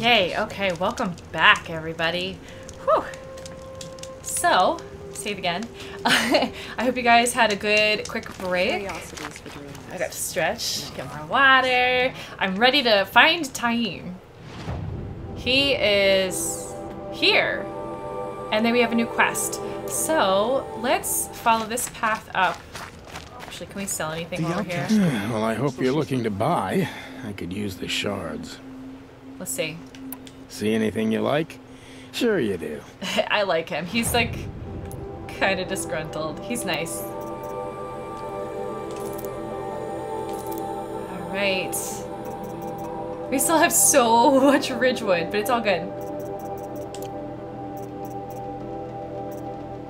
Yay, okay, welcome back, everybody. Whew. So, say it again. I hope you guys had a good, quick break. Curiosities for doing I got to stretch, get more water. I'm ready to find Taim. He is here. And then we have a new quest. So, let's follow this path up. Actually, can we sell anything while we're here? Well, I hope you're looking to buy. I could use the shards. Let's see. See anything you like? Sure you do. I like him. He's like kind of disgruntled. He's nice. All right. We still have so much Ridgewood, but it's all good.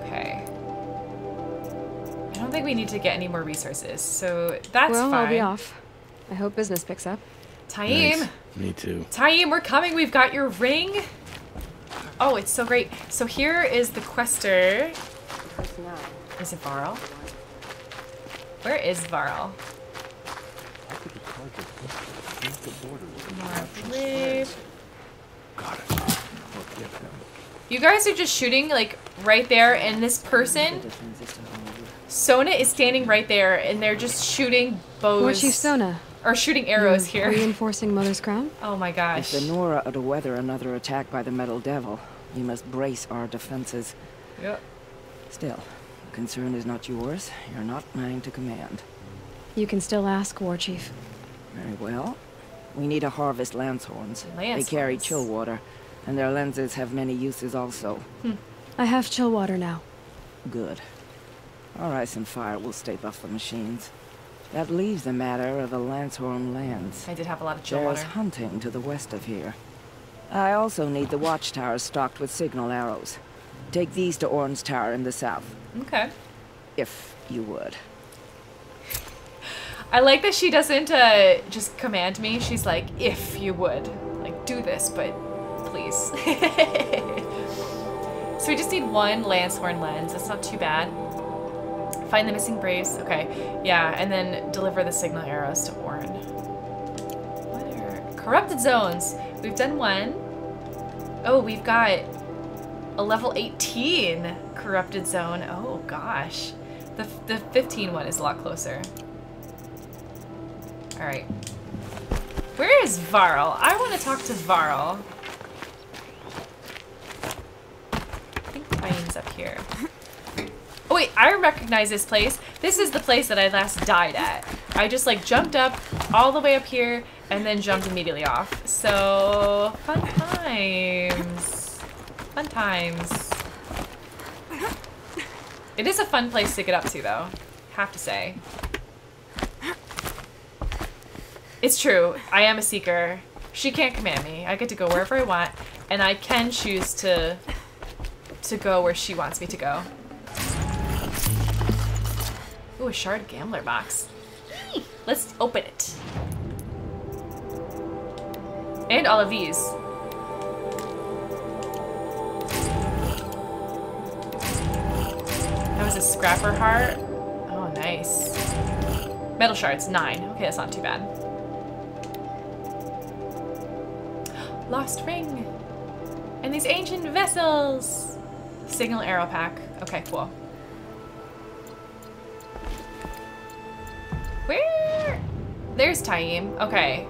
Okay. I don't think we need to get any more resources, so that's well, fine. I'll be off. I hope business picks up. Taim! Thanks. Me too. Taim, we're coming. We've got your ring. Oh, it's so great. So here is the quester. Personnel. Is it Varl? Where is Varl? Marblade. You guys are just shooting like right there, and this person, Sona, is standing right there, and they're just shooting bows War Chief Sona. Or shooting arrows you here. Reinforcing Mother's Crown? Oh my gosh. If gosh. the Nora are to weather another attack by the Metal Devil, we must brace our defenses. Yep. Still, the concern is not yours. You're not mine to command. You can still ask, War Chief. Very well. We need to harvest Lancehorns. Lance they carry horns. chill water, and their lenses have many uses also. Hmm. I have chill water now. Good. Our ice and fire will stay off the machines. That leaves the matter of a Lancehorn lance. I did have a lot of chill There's water. hunting to the west of here. I also need the watchtowers stocked with signal arrows. Take these to Orange Tower in the south, Okay. if you would. I like that she doesn't uh, just command me. She's like, if you would. Like, do this, but please. so we just need one Lancehorn lens. That's not too bad. Find the missing brace. Okay. Yeah, and then deliver the signal arrows to Orin. What are... Corrupted zones. We've done one. Oh, we've got a level 18 corrupted zone. Oh, gosh. The, the 15 one is a lot closer. Alright. Where is Varl? I want to talk to Varl. I think Time's up here. Oh wait, I recognize this place. This is the place that I last died at. I just like jumped up all the way up here and then jumped immediately off. So, fun times. Fun times. It is a fun place to get up to though, have to say. It's true. I am a seeker. She can't command me. I get to go wherever I want, and I can choose to to go where she wants me to go. Ooh, a shard gambler box. Let's open it. And all of these. That was a scrapper heart. Oh, nice. Metal shards, nine. Okay, that's not too bad. Lost ring. And these ancient vessels. Signal arrow pack. Okay, cool. Where? There's Taim. Okay.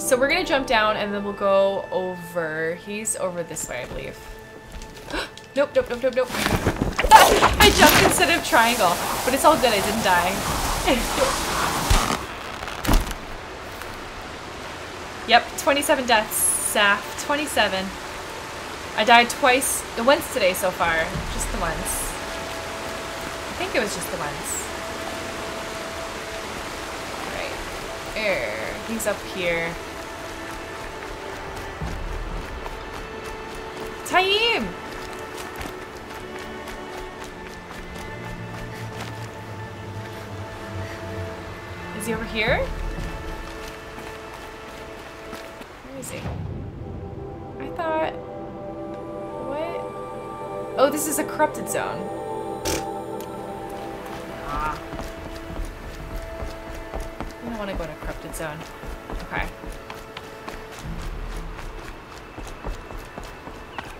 So we're gonna jump down and then we'll go over. He's over this way, I believe. nope, nope, nope, nope, nope. I jumped instead of triangle, but it's all good. I didn't die. yep, 27 deaths, Saf. 27. I died twice, the once today so far. Just the once. I think it was just the once. There. He's up here. Taim! Is he over here? Where is he? I thought... What? Oh, this is a corrupted zone. Want to go to a corrupted zone. Okay.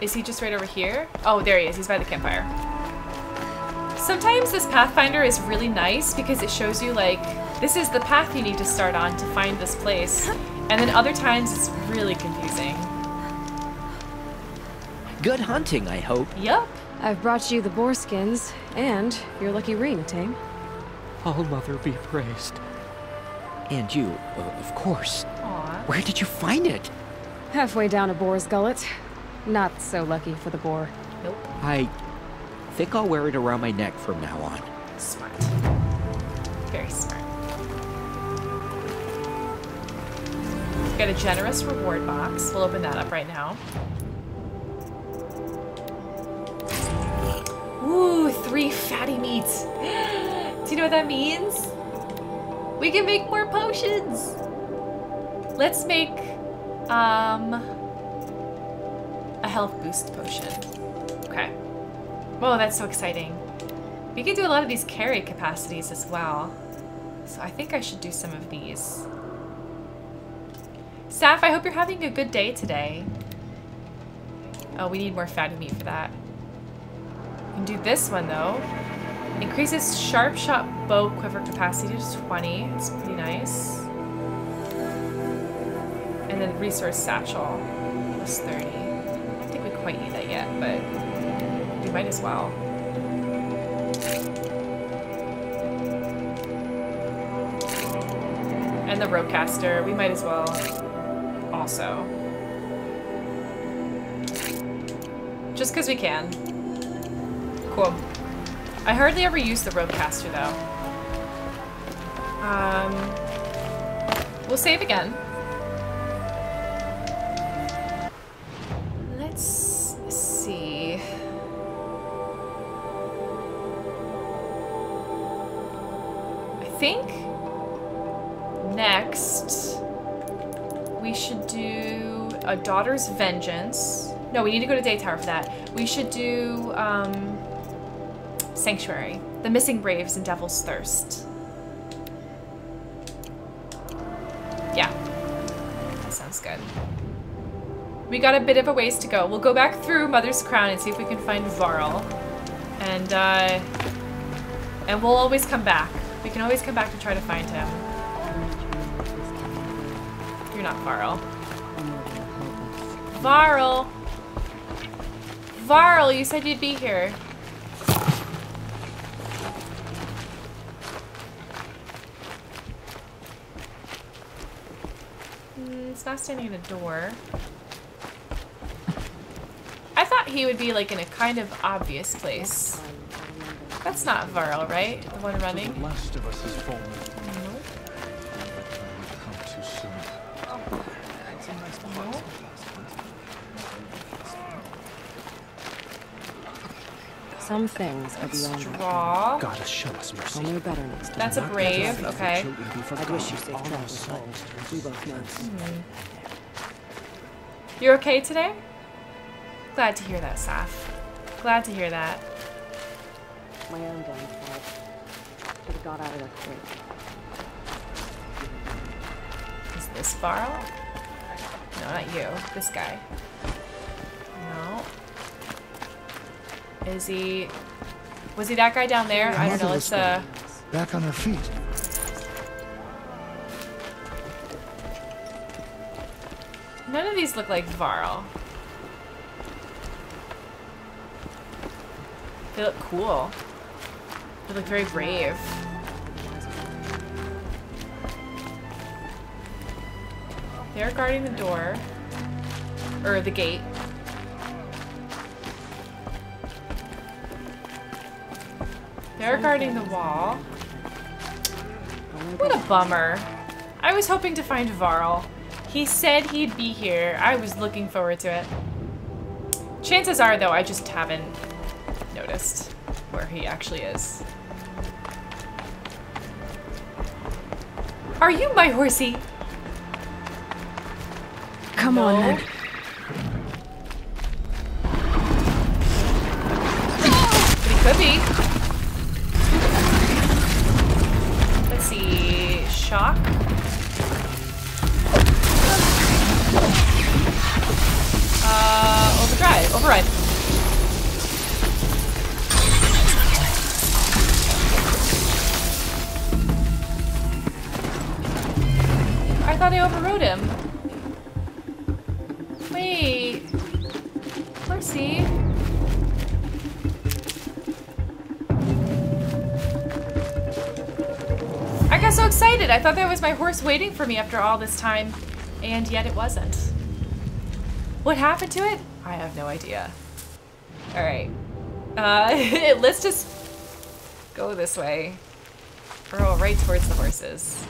Is he just right over here? Oh, there he is. He's by the campfire. Sometimes this Pathfinder is really nice because it shows you, like, this is the path you need to start on to find this place. And then other times it's really confusing. Good hunting, I hope. Yup. I've brought you the boar skins and your lucky ring, Taim. All Mother be praised. And you, uh, of course. Aw. Where did you find it? Halfway down a boar's gullet. Not so lucky for the boar. Nope. I think I'll wear it around my neck from now on. Smart. Very smart. Got a generous reward box. We'll open that up right now. Ooh, three fatty meats. Do you know what that means? We can make more potions. Let's make um a health boost potion. Okay. Whoa, that's so exciting. We can do a lot of these carry capacities as well. So I think I should do some of these. Saf, I hope you're having a good day today. Oh, we need more fatty meat for that. We can do this one though. Increases sharp shot bow quiver capacity to 20. It's pretty nice. And then resource satchel plus 30. I don't think we quite need that yet, but we might as well. And the ropecaster, we might as well also. Just because we can. Cool. I hardly ever use the ropecaster though. Um, we'll save again. Let's see. I think next we should do a daughter's vengeance. No, we need to go to Daytower for that. We should do um, Sanctuary, the Missing Braves, and Devil's Thirst. Yeah, that sounds good. We got a bit of a ways to go. We'll go back through Mother's Crown and see if we can find Varl. And, uh, and we'll always come back. We can always come back to try to find him. You're not Varl. Varl! Varl, you said you'd be here. It's not standing in a door. I thought he would be like in a kind of obvious place. That's not Varl, right? The one running? The last of us fallen. Some things are beyond our Straw. Gotta show us mercy. Only better next time. That's a brave. Okay. I'd wish you safe travels, but we both know. Hmm. You're okay today? Glad to hear that, Saf. Glad to hear that. My own damn fault. Should have got out of there quick. Is this Varl? No, not you. This guy. No. Is he... Was he that guy down there? I don't know. Let's, uh... Back on her feet. None of these look like Varl. They look cool. They look very brave. They're guarding the door. Or the gate. They're guarding the wall. What a bummer. I was hoping to find Varl. He said he'd be here. I was looking forward to it. Chances are, though, I just haven't noticed where he actually is. Are you my horsey? Come on, No. then. But he could be. Shock. Uh, overdrive. override. I thought I overrode him. Wait. Horsey. So excited. I thought that was my horse waiting for me after all this time, and yet it wasn't. What happened to it? I have no idea. All right. Uh, let's just go this way. Or right towards the horses.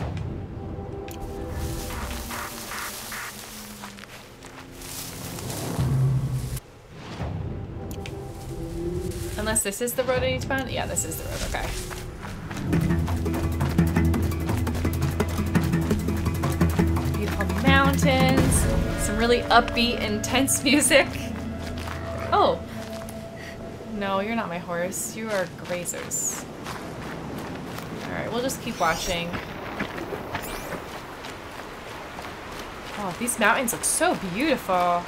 Unless this is the road I need to find? Yeah, this is the road, okay. Mountains, some really upbeat, intense music. Oh. No, you're not my horse. You are grazers. Alright, we'll just keep watching. Oh, these mountains look so beautiful.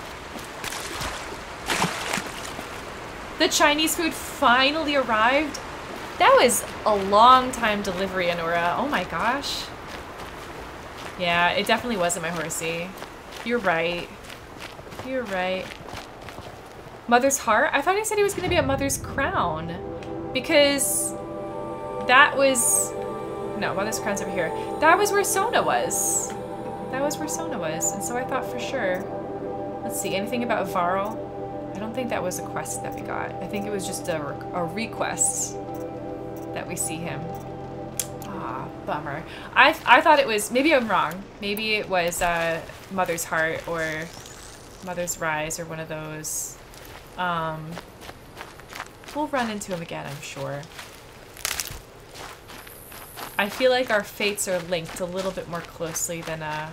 The Chinese food finally arrived. That was a long time delivery, Anora. Oh my gosh. Yeah, it definitely wasn't my horsey. You're right. You're right. Mother's heart? I thought he said he was going to be a mother's crown. Because that was... No, mother's crown's over here. That was where Sona was. That was where Sona was. And so I thought for sure. Let's see, anything about Varl? I don't think that was a quest that we got. I think it was just a, a request that we see him. Bummer. I, I thought it was, maybe I'm wrong. Maybe it was uh, Mother's Heart or Mother's Rise or one of those. Um, we'll run into him again, I'm sure. I feel like our fates are linked a little bit more closely than uh,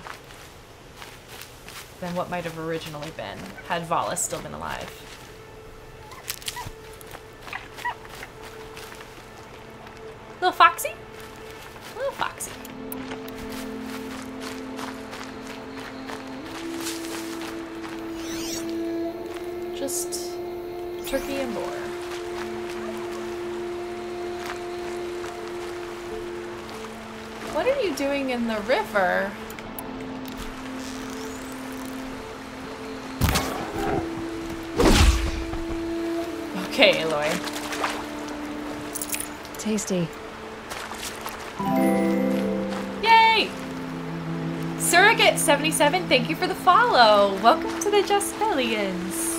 than what might have originally been, had Vala still been alive. Little Foxy? Little Foxy. Just turkey and boar. What are you doing in the river? Okay, Aloy. Tasty. Yay! Surrogate77, thank you for the follow. Welcome to the Just Millions.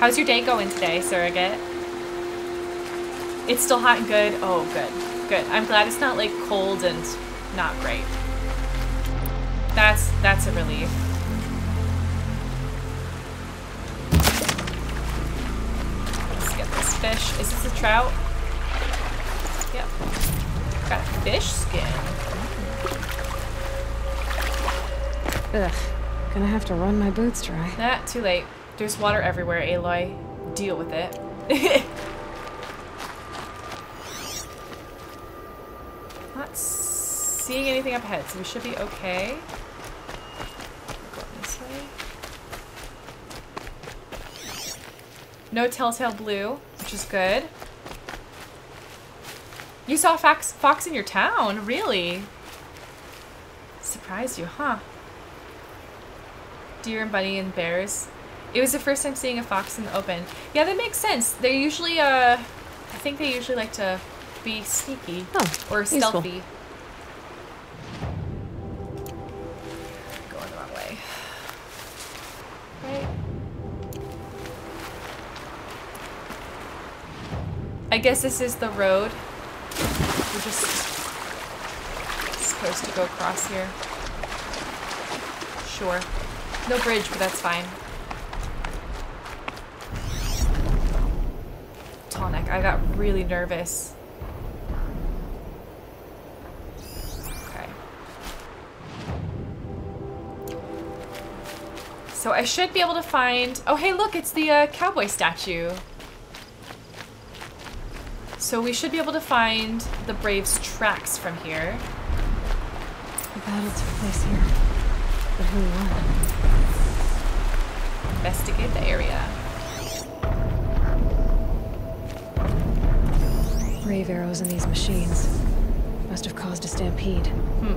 How's your day going today, Surrogate? It's still hot and good? Oh, good. Good. I'm glad it's not like cold and not great. That's that's a relief. Let's get this fish. Is this a trout? Yep. Got a fish skin. Ugh. Gonna have to run my boots dry. Nah, too late. There's water everywhere, Aloy. Deal with it. Not seeing anything up ahead, so we should be okay. Going this way. No telltale blue, which is good. You saw a fox, fox in your town, really? Surprised you, huh? Deer and bunny and bears. It was the first time seeing a fox in the open. Yeah, that makes sense. They're usually, uh, I think they usually like to be sneaky Oh, or useful. stealthy. Going the wrong way. Right. I guess this is the road. We're just supposed to go across here. Sure. No bridge, but that's fine. Tonic, I got really nervous. Okay. So I should be able to find... Oh, hey, look, it's the uh, cowboy statue. So we should be able to find the Braves' tracks from here. The battle took place here, but who won? Investigate the area. Brave arrows in these machines must have caused a stampede. Hmm.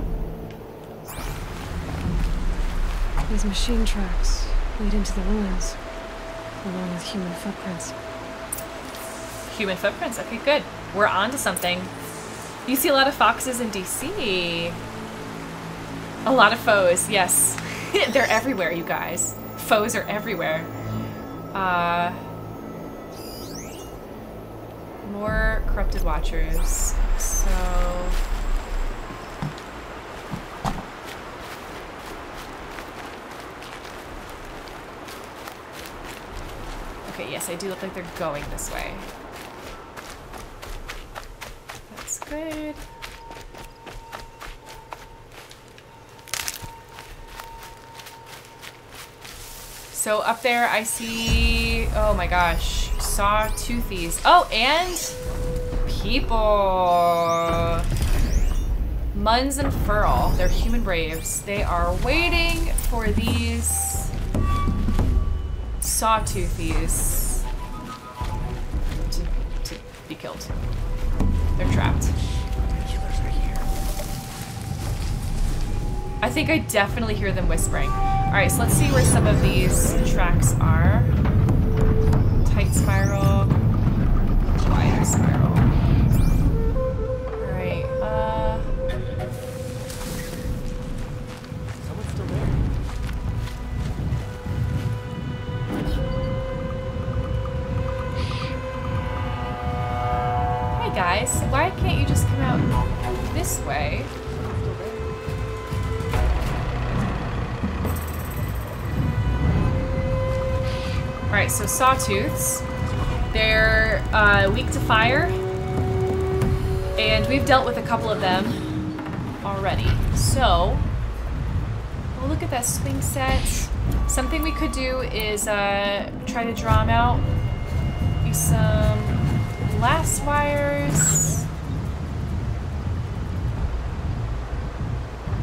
These machine tracks lead into the ruins, along with human footprints. Human footprints. Okay, good. We're on to something. You see a lot of foxes in DC. A lot of foes, yes. They're everywhere, you guys. Foes are everywhere. Uh, more corrupted watchers. So. Okay, yes, I do look like they're going this way. That's So up there I see, oh my gosh, sawtoothies. Oh, and people. Muns and Furl, they're human braves. They are waiting for these sawtoothies think I definitely hear them whispering. Alright, so let's see where some of these tracks are. Tight spiral. Sawtooths. They're uh, weak to fire. And we've dealt with a couple of them already. So, well, look at that swing set. Something we could do is uh, try to draw them out. Use some glass wires.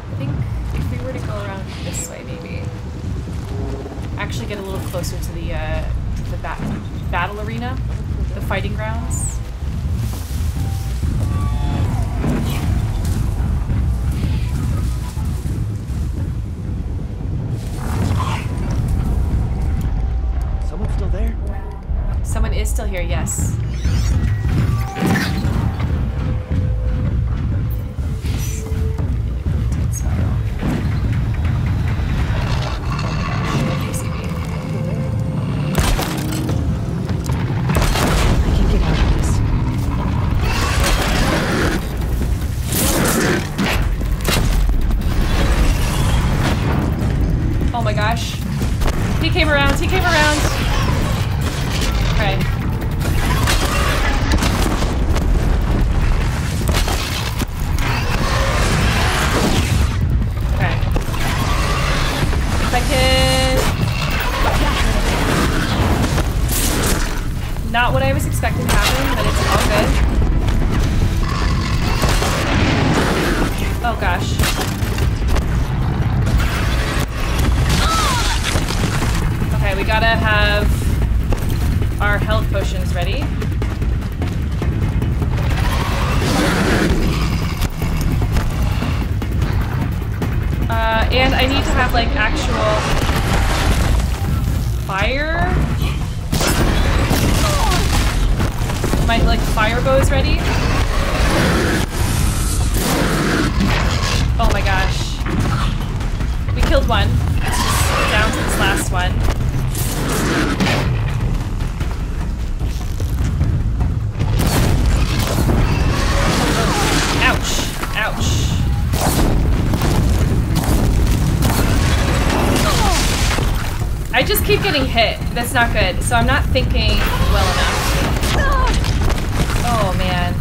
I think if we were to go around this way, maybe actually get a little closer to the uh, the bat battle arena, the fighting grounds. Someone's still there. Someone is still here, yes. Our health potions ready. Uh, and I need to have like actual fire. My like fire bows ready. Oh my gosh. We killed one. Down to this last one. I just keep getting hit. That's not good. So I'm not thinking well enough. Oh man.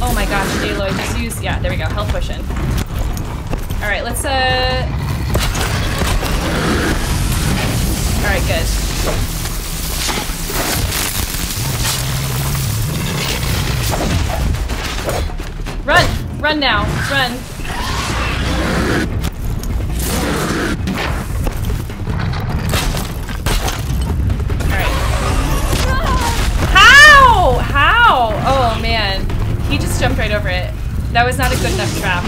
Oh my gosh, Aloy, just use yeah, there we go, health potion. Alright, let's uh Alright, good. Run! Run now! Run! That was not a good enough trap.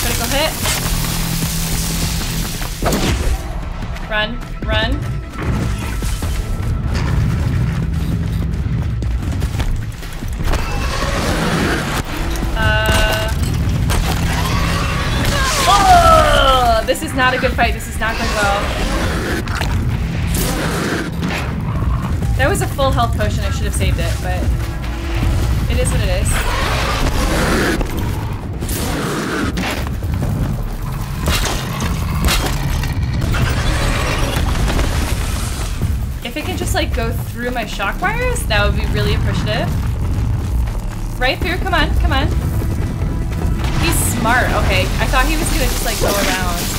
Critical hit. Run, run. Uh. Oh! This is not a good fight. This is not going well. That was a full health potion. I should have saved it, but it is what it is. If it can just like go through my shock wires, that would be really appreciative. Right through, come on, come on. He's smart, okay. I thought he was gonna just like go around.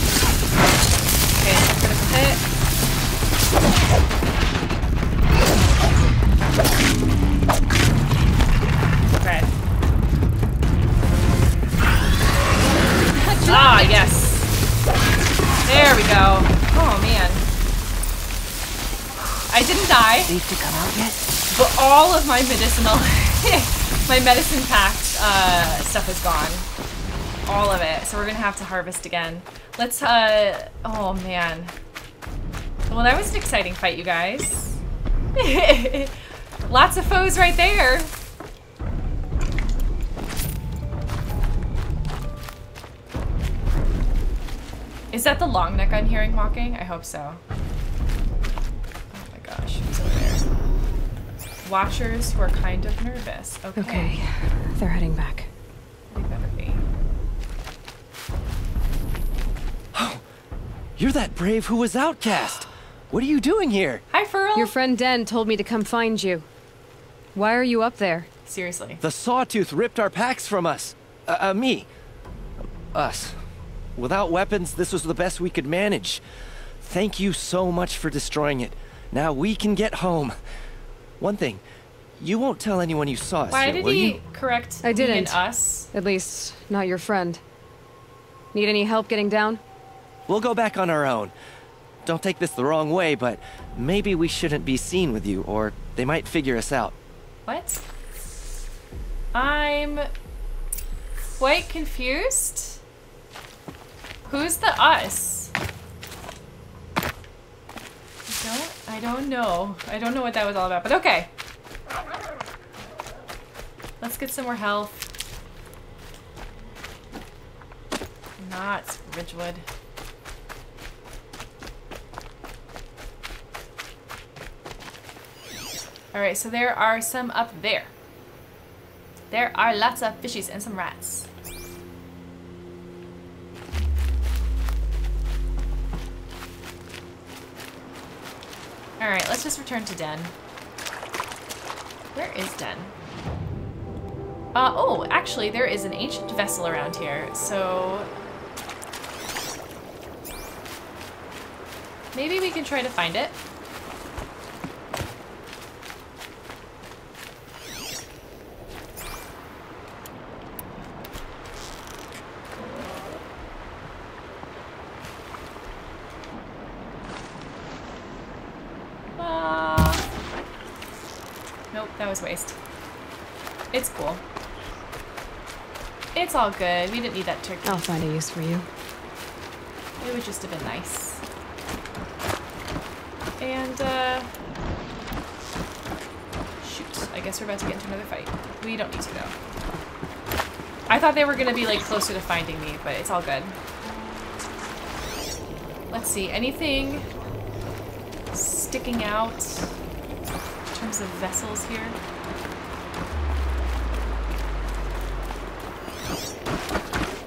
Safe to come out yet? But all of my medicinal, my medicine packed uh, stuff is gone. All of it. So we're gonna have to harvest again. Let's, uh, oh man. Well, that was an exciting fight, you guys. Lots of foes right there. Is that the long neck I'm hearing walking? I hope so. Watchers who are kind of nervous. Okay. Okay, they're heading back. They better be. Oh, you're that brave who was outcast. What are you doing here? Hi, Furl. Your friend Den told me to come find you. Why are you up there? Seriously. The Sawtooth ripped our packs from us. Uh, uh, me. Us. Without weapons, this was the best we could manage. Thank you so much for destroying it. Now we can get home. One thing, you won't tell anyone you saw us Why here, did will he you? correct I me and didn't. us? At least, not your friend. Need any help getting down? We'll go back on our own. Don't take this the wrong way, but maybe we shouldn't be seen with you, or they might figure us out. What? I'm quite confused. Who's the us? I don't, I don't know. I don't know what that was all about, but okay. Let's get some more health. Not Ridgewood. Alright, so there are some up there. There are lots of fishies and some rats. Let's just return to Den. Where is Den? Uh, oh, actually, there is an ancient vessel around here, so... Maybe we can try to find it. Uh, nope, that was waste. It's cool. It's all good. We didn't need that turkey. I'll find a use for you. It would just have been nice. And, uh... Shoot. I guess we're about to get into another fight. We don't need to, though. I thought they were gonna be, like, closer to finding me, but it's all good. Let's see. Anything sticking out in terms of vessels here?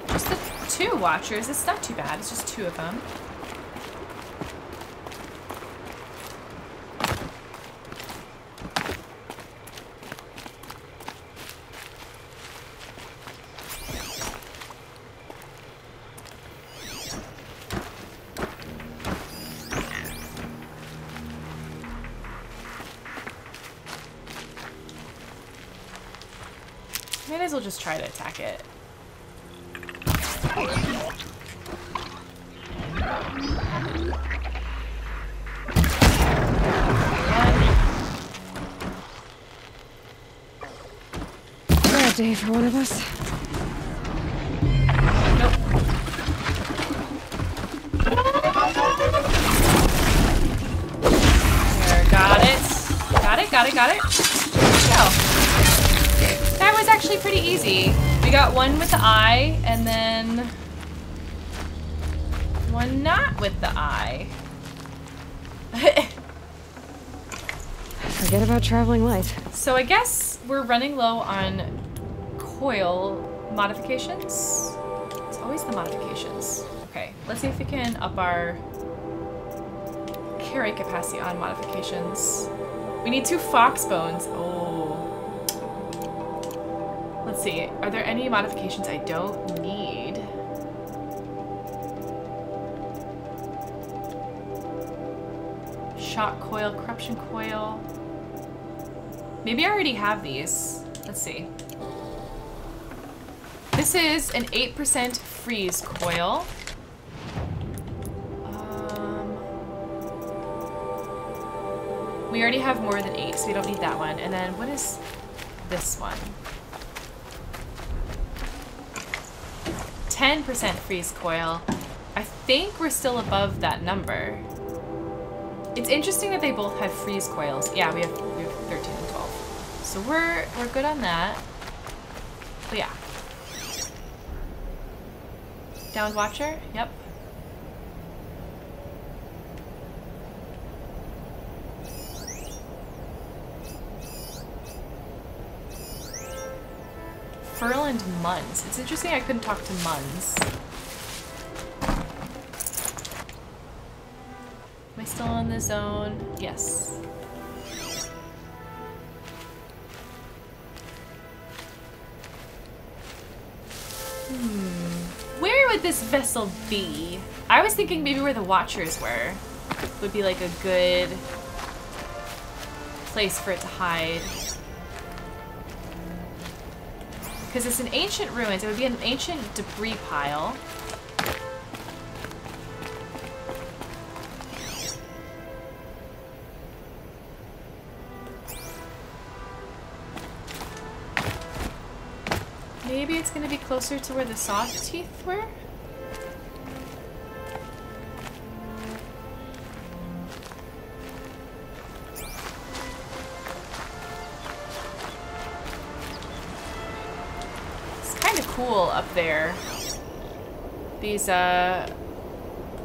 Just the two watchers. It's not too bad. It's just two of them. Might as well just try to attack it. For one of us. There, got it. Got it, got it, got it. Go. That was actually pretty easy. We got one with the eye, and then one not with the eye. Forget about traveling light. so I guess we're running low on coil modifications. It's always the modifications. Okay, let's see if we can up our carry capacity on modifications. We need two fox bones. Oh. Let's see. Are there any modifications I don't need? Shock coil, corruption coil. Maybe I already have these. Let's see. This is an 8% freeze coil. Um, we already have more than 8, so we don't need that one. And then what is this one? 10% freeze coil. I think we're still above that number. It's interesting that they both have freeze coils. Yeah, we have, we have 13 and 12. So we're we're good on that. But yeah. Downed Watcher? Yep. Furl and Muns. It's interesting I couldn't talk to Muns. Am I still on the zone? Yes. This vessel be? I was thinking maybe where the Watchers were. Would be like a good place for it to hide. Because it's an ancient ruins. It would be an ancient debris pile. Maybe it's gonna be closer to where the soft teeth were? Up there. These, uh,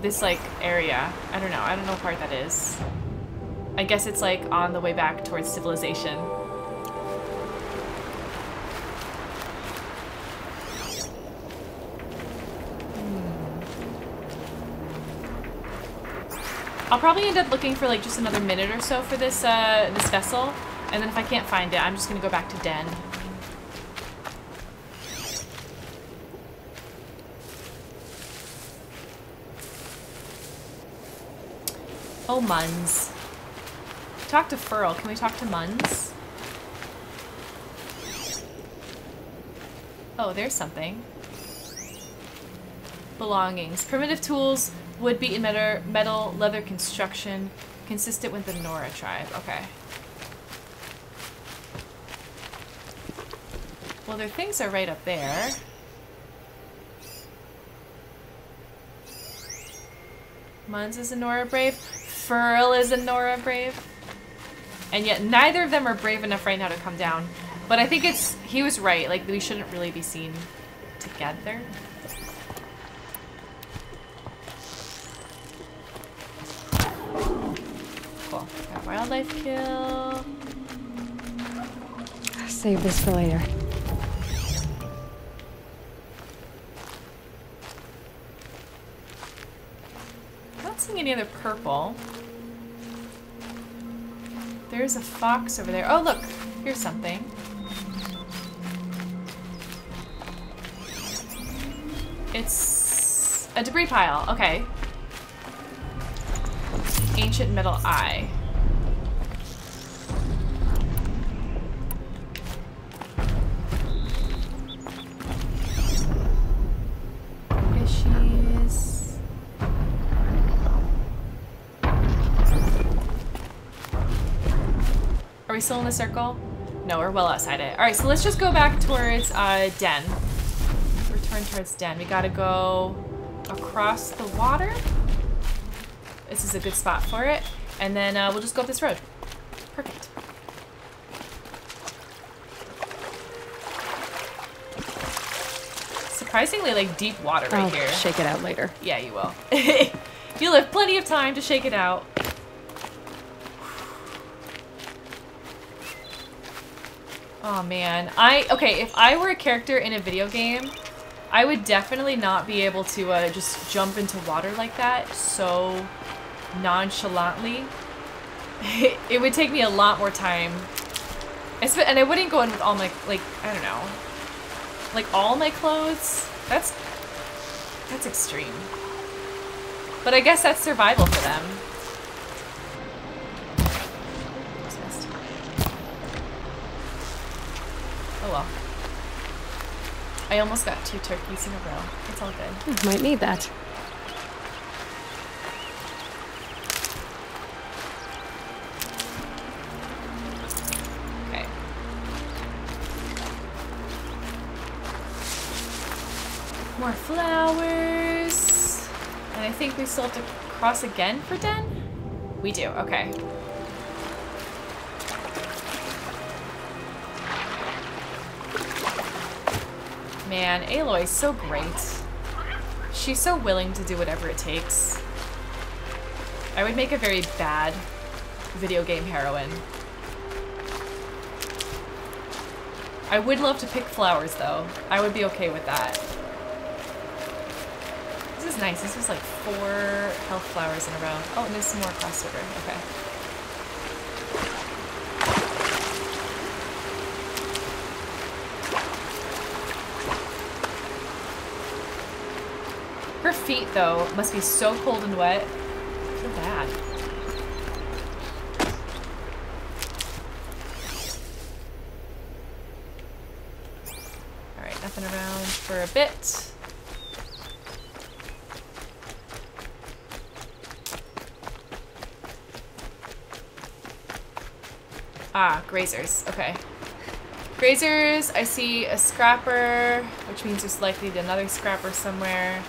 this, like, area. I don't know. I don't know what part that is. I guess it's, like, on the way back towards civilization. I'll probably end up looking for like just another minute or so for this uh, this vessel, and then if I can't find it, I'm just gonna go back to Den. Oh, Muns. Talk to Furl. Can we talk to Muns? Oh, there's something. Belongings. Primitive tools, wood beaten metal, metal, leather construction, consistent with the Nora tribe. Okay. Well, their things are right up there. Muns is a Nora brave. Furl is a Nora brave. And yet neither of them are brave enough right now to come down. But I think it's... He was right. Like, we shouldn't really be seen together. Cool. Got wildlife kill. Save this for later. Not seeing any other purple. There's a fox over there. Oh, look. Here's something. It's a debris pile. Okay. Ancient metal eye. We still in the circle? No, we're well outside it. All right, so let's just go back towards uh, Den. Return towards Den. We gotta go across the water. This is a good spot for it. And then uh, we'll just go up this road. Perfect. Surprisingly, like deep water right I'll here. shake it out later. Yeah, you will. You'll have plenty of time to shake it out. Oh man, I okay. If I were a character in a video game, I would definitely not be able to uh, just jump into water like that so nonchalantly. it would take me a lot more time, Espe- and I wouldn't go in with all my like I don't know, like all my clothes. That's that's extreme. But I guess that's survival for them. Just missed. Oh well. I almost got two turkeys in a row. It's all good. Hmm, might need that. Okay. More flowers. And I think we still have to cross again for Den? We do, okay. Man, Aloy's so great. She's so willing to do whatever it takes. I would make a very bad video game heroine. I would love to pick flowers though. I would be okay with that. This is nice. This was like four health flowers in a row. Oh, and there's some more river. Okay. Her feet, though, must be so cold and wet. I bad. Alright, nothing around for a bit. Ah, grazers. Okay. Grazers, I see a scrapper, which means there's likely another scrapper somewhere.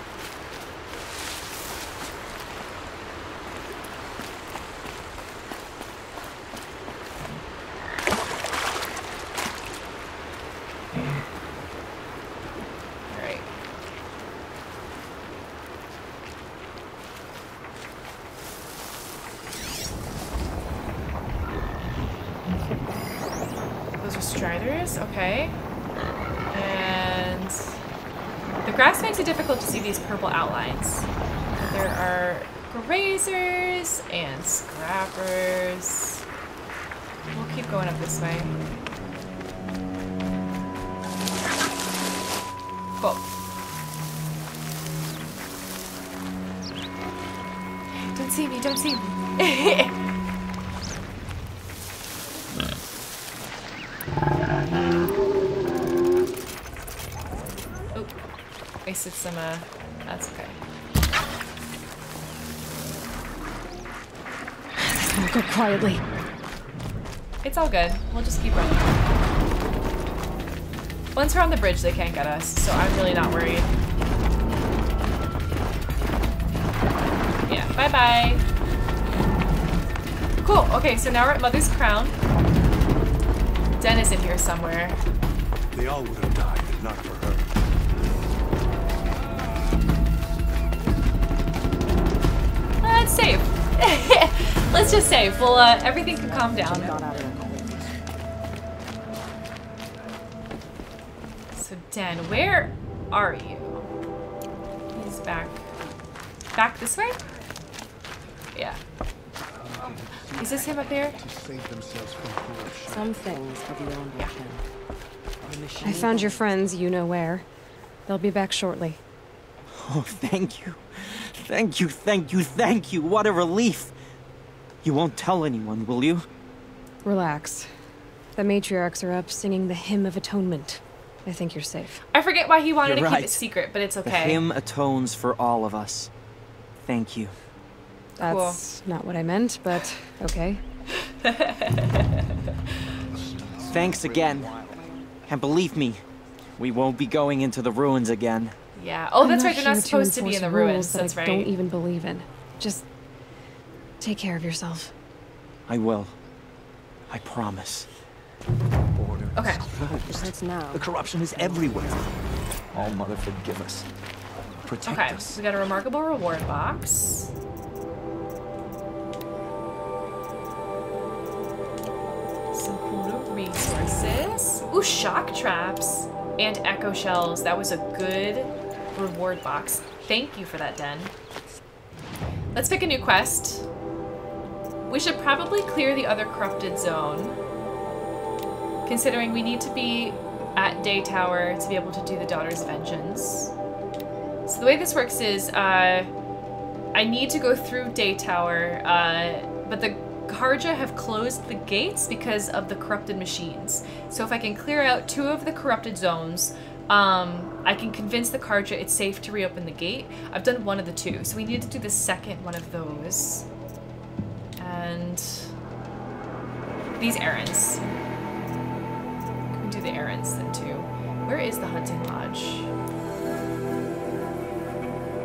Alright. Those are striders, okay. And the grass makes it difficult to see these purple outlines. There are grazers and scrappers. We'll keep going up this way. Cool. Don't see me, don't see me. oh, wasted some, uh, that's okay. Go quietly. It's all good. We'll just keep running. Once we're on the bridge, they can't get us, so I'm really not worried. Yeah, bye-bye. Cool, okay, so now we're at Mother's Crown. Den is in here somewhere. They all would have died if not for her. Uh, it's safe. Let's just save. Well, uh, everything can calm down. Den, where are you? He's back. Back this way? Yeah. Is this him up here? To save themselves from. Some things are beyond our ken. I found your friends, you know where. They'll be back shortly. Oh, thank you. Thank you, thank you, thank you. What a relief. You won't tell anyone, will you? Relax. The matriarchs are up singing the Hymn of Atonement. I think you're safe. I forget why he wanted You're to keep it secret, but it's The okay. hymn atones for all of us. Thank you. That's not what I meant, but okay. Thanks again. And believe me, we won't be going into the ruins again. Yeah. Oh, I'm that's right. They're not here to supposed to be in the ruins. that That's I right. don't even believe in. Just take care of yourself. I will. I promise. Order is Okay. closed. Hurts now. The corruption is everywhere. All Mother forgive us. Protect Okay. us. We got a remarkable reward box. Some cool resources. Ooh, shock traps and echo shells. That was a good reward box. Thank you for that, Den. Let's pick a new quest. We should probably clear the other corrupted zone. Considering we need to be at Daytower to be able to do the Daughter's Vengeance. So the way this works is, uh, I need to go through Daytower, uh, but the Carja have closed the gates because of the corrupted machines. So if I can clear out two of the corrupted zones, um, I can convince the Carja it's safe to reopen the gate. I've done one of the two, so we need to do the second one of those. And these errands. Do the errands then too? Where is the hunting lodge?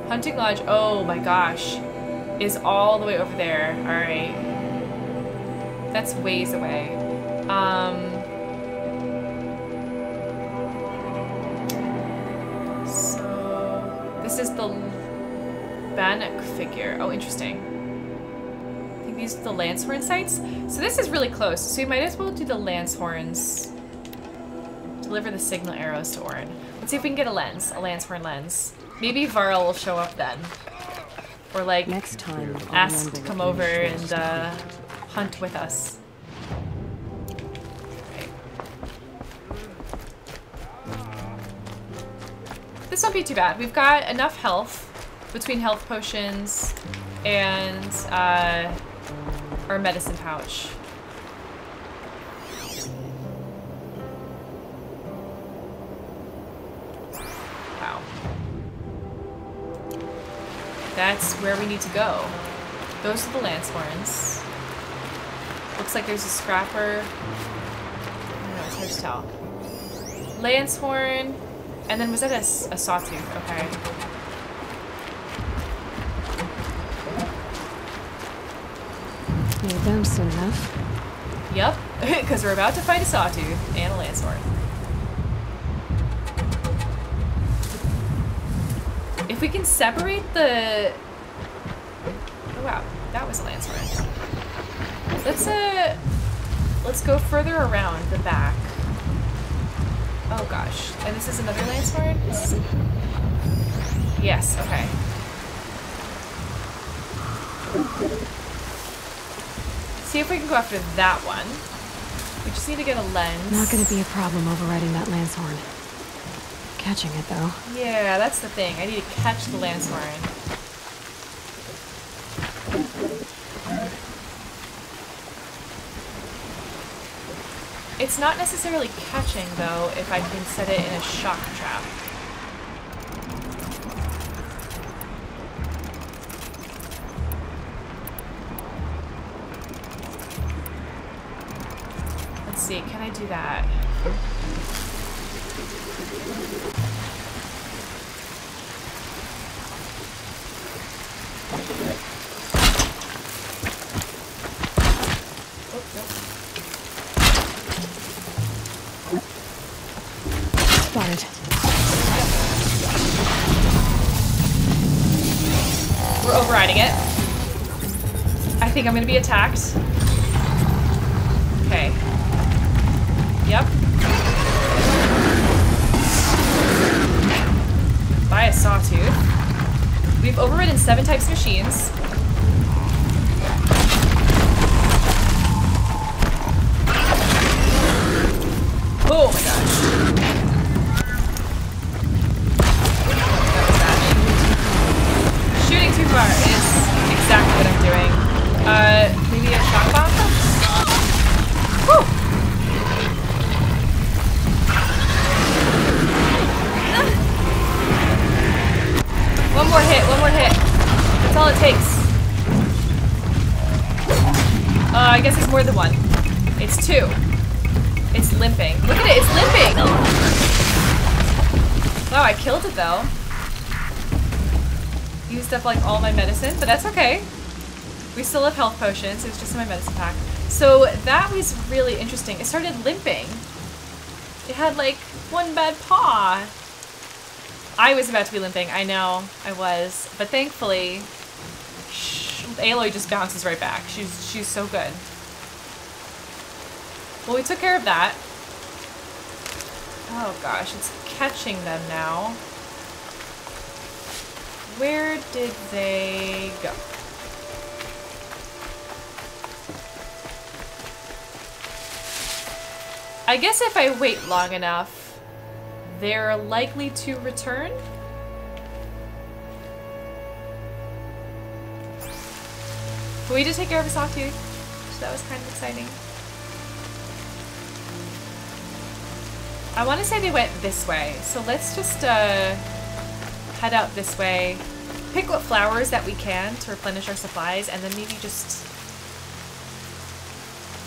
Hunting Lodge, oh my gosh, is all the way over there. Alright. That's ways away. Um, so, this is the Banuk figure. Oh, interesting. I think these are the Lancehorn sites. So this is really close, so we might as well do the Lancehorns. Deliver the signal arrows to Orin. Let's see if we can get a lens, a Lancehorn lens. Maybe Varl will show up then. Or like Next time, ask to come over and uh, hunt with us. This won't be too bad. We've got enough health between health potions and uh, our medicine pouch. That's where we need to go. Those are the Lancehorns. Looks like there's a scrapper. I don't know, it's hard to tell. Lancehorn, and then was that a, a sawtooth? Okay. Them soon enough. Yep, because we're about to fight a sawtooth and a lance If we can separate the... Oh wow, that was a horn. Let's, uh... Let's go further around the back. Oh gosh. And this is another? This is- Yes, okay. See if we can go after that one. We just need to get a lens. Not gonna be a problem overriding that Lancehorn. Catching it though. Yeah, that's the thing. I need to catch the horn. It's not necessarily catching, though, if I can set it in a shock trap. Gonna be attacked. Okay. Yep. By a sawtooth. We've overridden seven types of machines. Up like all my medicine, but that's okay. We still have health potions, it was just in my medicine pack. So that was really interesting. It started limping. It had like one bad paw. I was about to be limping, I know, I was. But thankfully, Aloy just bounces right back. She's she's so good. Well, we took care of that. Oh gosh, it's catching them now. Where did they go? I guess if I wait long enough, they're likely to return. But we did take care of a sawtooth, so that was kind of exciting. I want to say they went this way, so let's just uh, head out this way, pick what flowers that we can to replenish our supplies, and then maybe just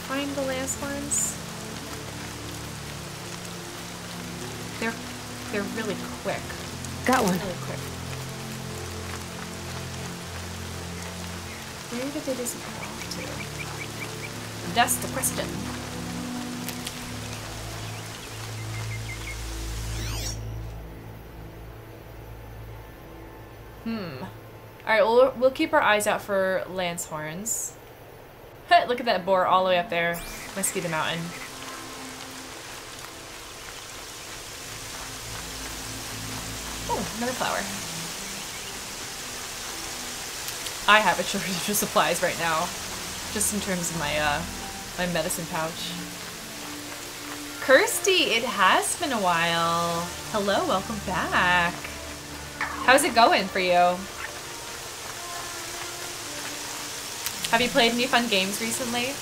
find the last ones. They're they're really quick. Got one. Really quick. Where did they disappear off to? That's the question. Hmm. Alright, we'll, we'll keep our eyes out for Lancehorns. Look at that boar all the way up there. Must be the mountain. Oh, another flower. I have a shortage of supplies right now, just in terms of my uh, my medicine pouch. Kirsty, it has been a while. Hello, welcome back. How's it going for you? Have you played any fun games recently?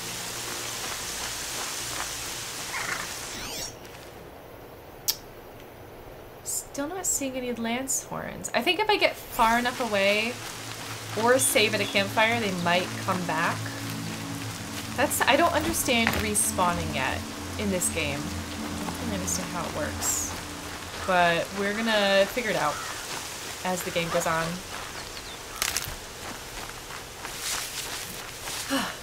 Still not seeing any Lancehorns. I think if I get far enough away or save at a campfire, they might come back. That's I don't understand respawning yet in this game. I don't understand how it works. But we're gonna figure it out as the game goes on.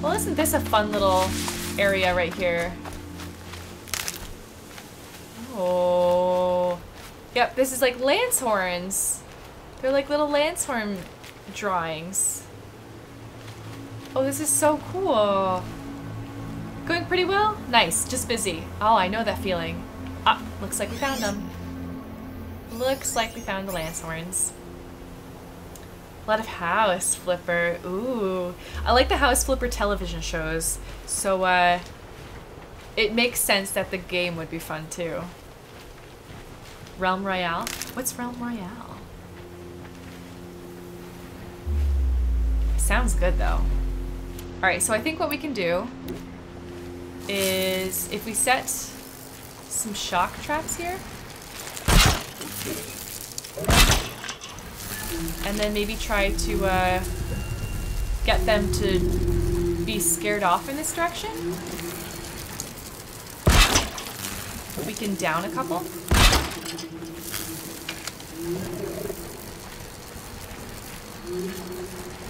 Well, isn't this a fun little area right here? Oh. Yep, this is like Lancehorns. They're like little Lancehorn drawings. Oh, this is so cool. Going pretty well? Nice, just busy. Oh, I know that feeling. Ah, looks like we found them. Looks like we found the Lancehorns. A lot of house flipper. Ooh. I like the house flipper television shows. So, uh, it makes sense that the game would be fun too. Realm Royale? What's Realm Royale? Sounds good though. Alright, so I think what we can do is if we set some shock traps here and then maybe try to uh, get them to be scared off in this direction. We can down a couple.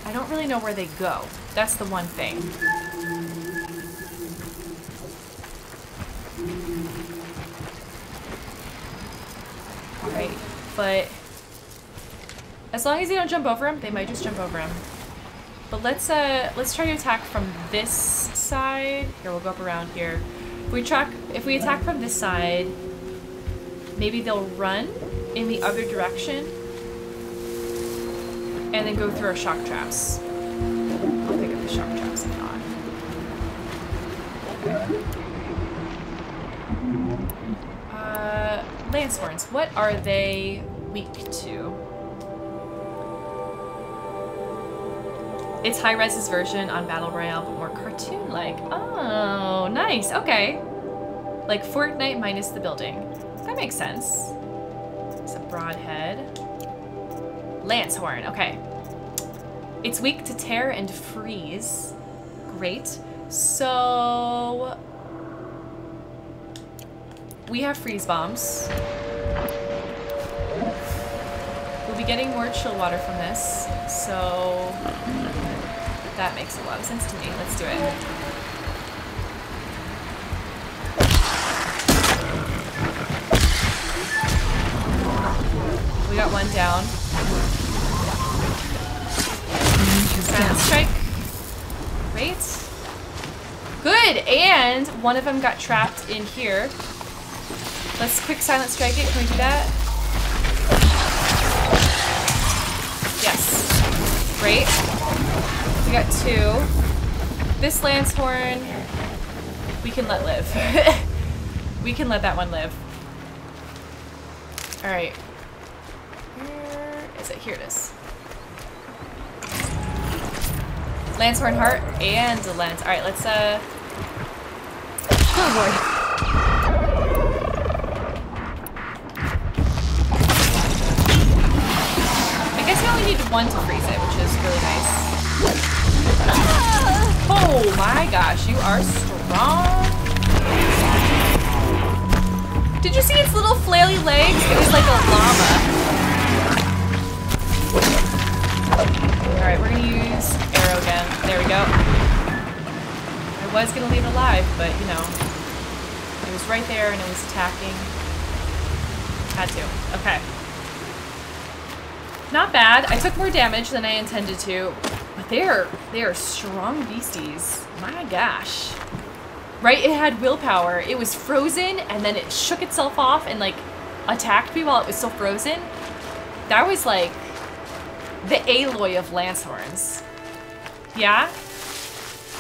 I don't really know where they go. That's the one thing. Alright, but as long as they don't jump over him, they might just jump over him. But let's uh let's try to attack from this side. Here, we'll go up around here. If we track if we attack from this side, maybe they'll run in the other direction and then go through our shock traps. I'll pick up the shock traps if not. Uh, Lancehorns. What are they weak to? It's Hi-Rez's version on Battle Royale, but more cartoon-like. Oh, nice. Okay. Like Fortnite minus the building. That makes sense. It's a broad head. Lancehorn. Okay. It's weak to tear and freeze. Great. So we have freeze bombs. We'll be getting more chill water from this, so that makes a lot of sense to me. Let's do it. We got one down. And one of them got trapped in here. Let's quick silent strike it. Can we do that? Yes. Great. We got two. This Lancehorn, we can let live. we can let that one live. All right. Where is it? Here it is. Lancehorn heart and a lance. All right, let's uh. Oh. I guess you only need one to freeze it, which is really nice. Oh my gosh, you are strong. Did you see its little flaily legs? It was like a llama. Alright, we're gonna use arrow again. There we go. I was gonna leave it alive, but you know, was right there and it was attacking. Had to. Okay. Not bad. I took more damage than I intended to, but they are they are strong beasties. My gosh. Right? It had willpower. It was frozen and then it shook itself off and like attacked me while it was still frozen. That was like the Aloy of Lancehorns. Yeah?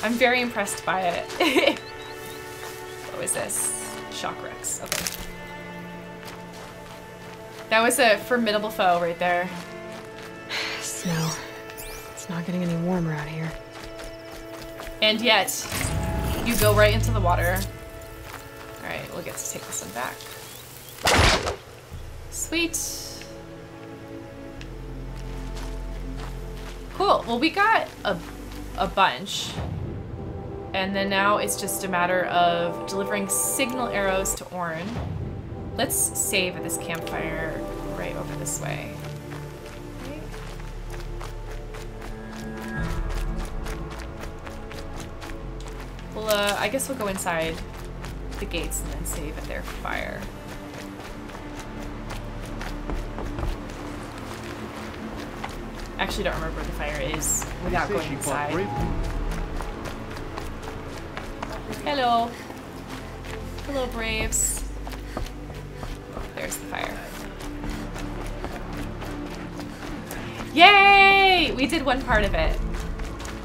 I'm very impressed by it. what was this? Shock Rex. Okay. That was a formidable foe right there. Snow. It's not getting any warmer out here. And yet, you go right into the water. Alright, we'll get to take this one back. Sweet. Cool. Well, we got a, a bunch. And then now it's just a matter of delivering signal arrows to Orn. Let's save at this campfire right over this way. Well, uh, I guess we'll go inside the gates and then save at their fire. Actually, don't remember where the fire is without going inside. Hello. Hello, Braves. There's the fire. Yay! We did one part of it.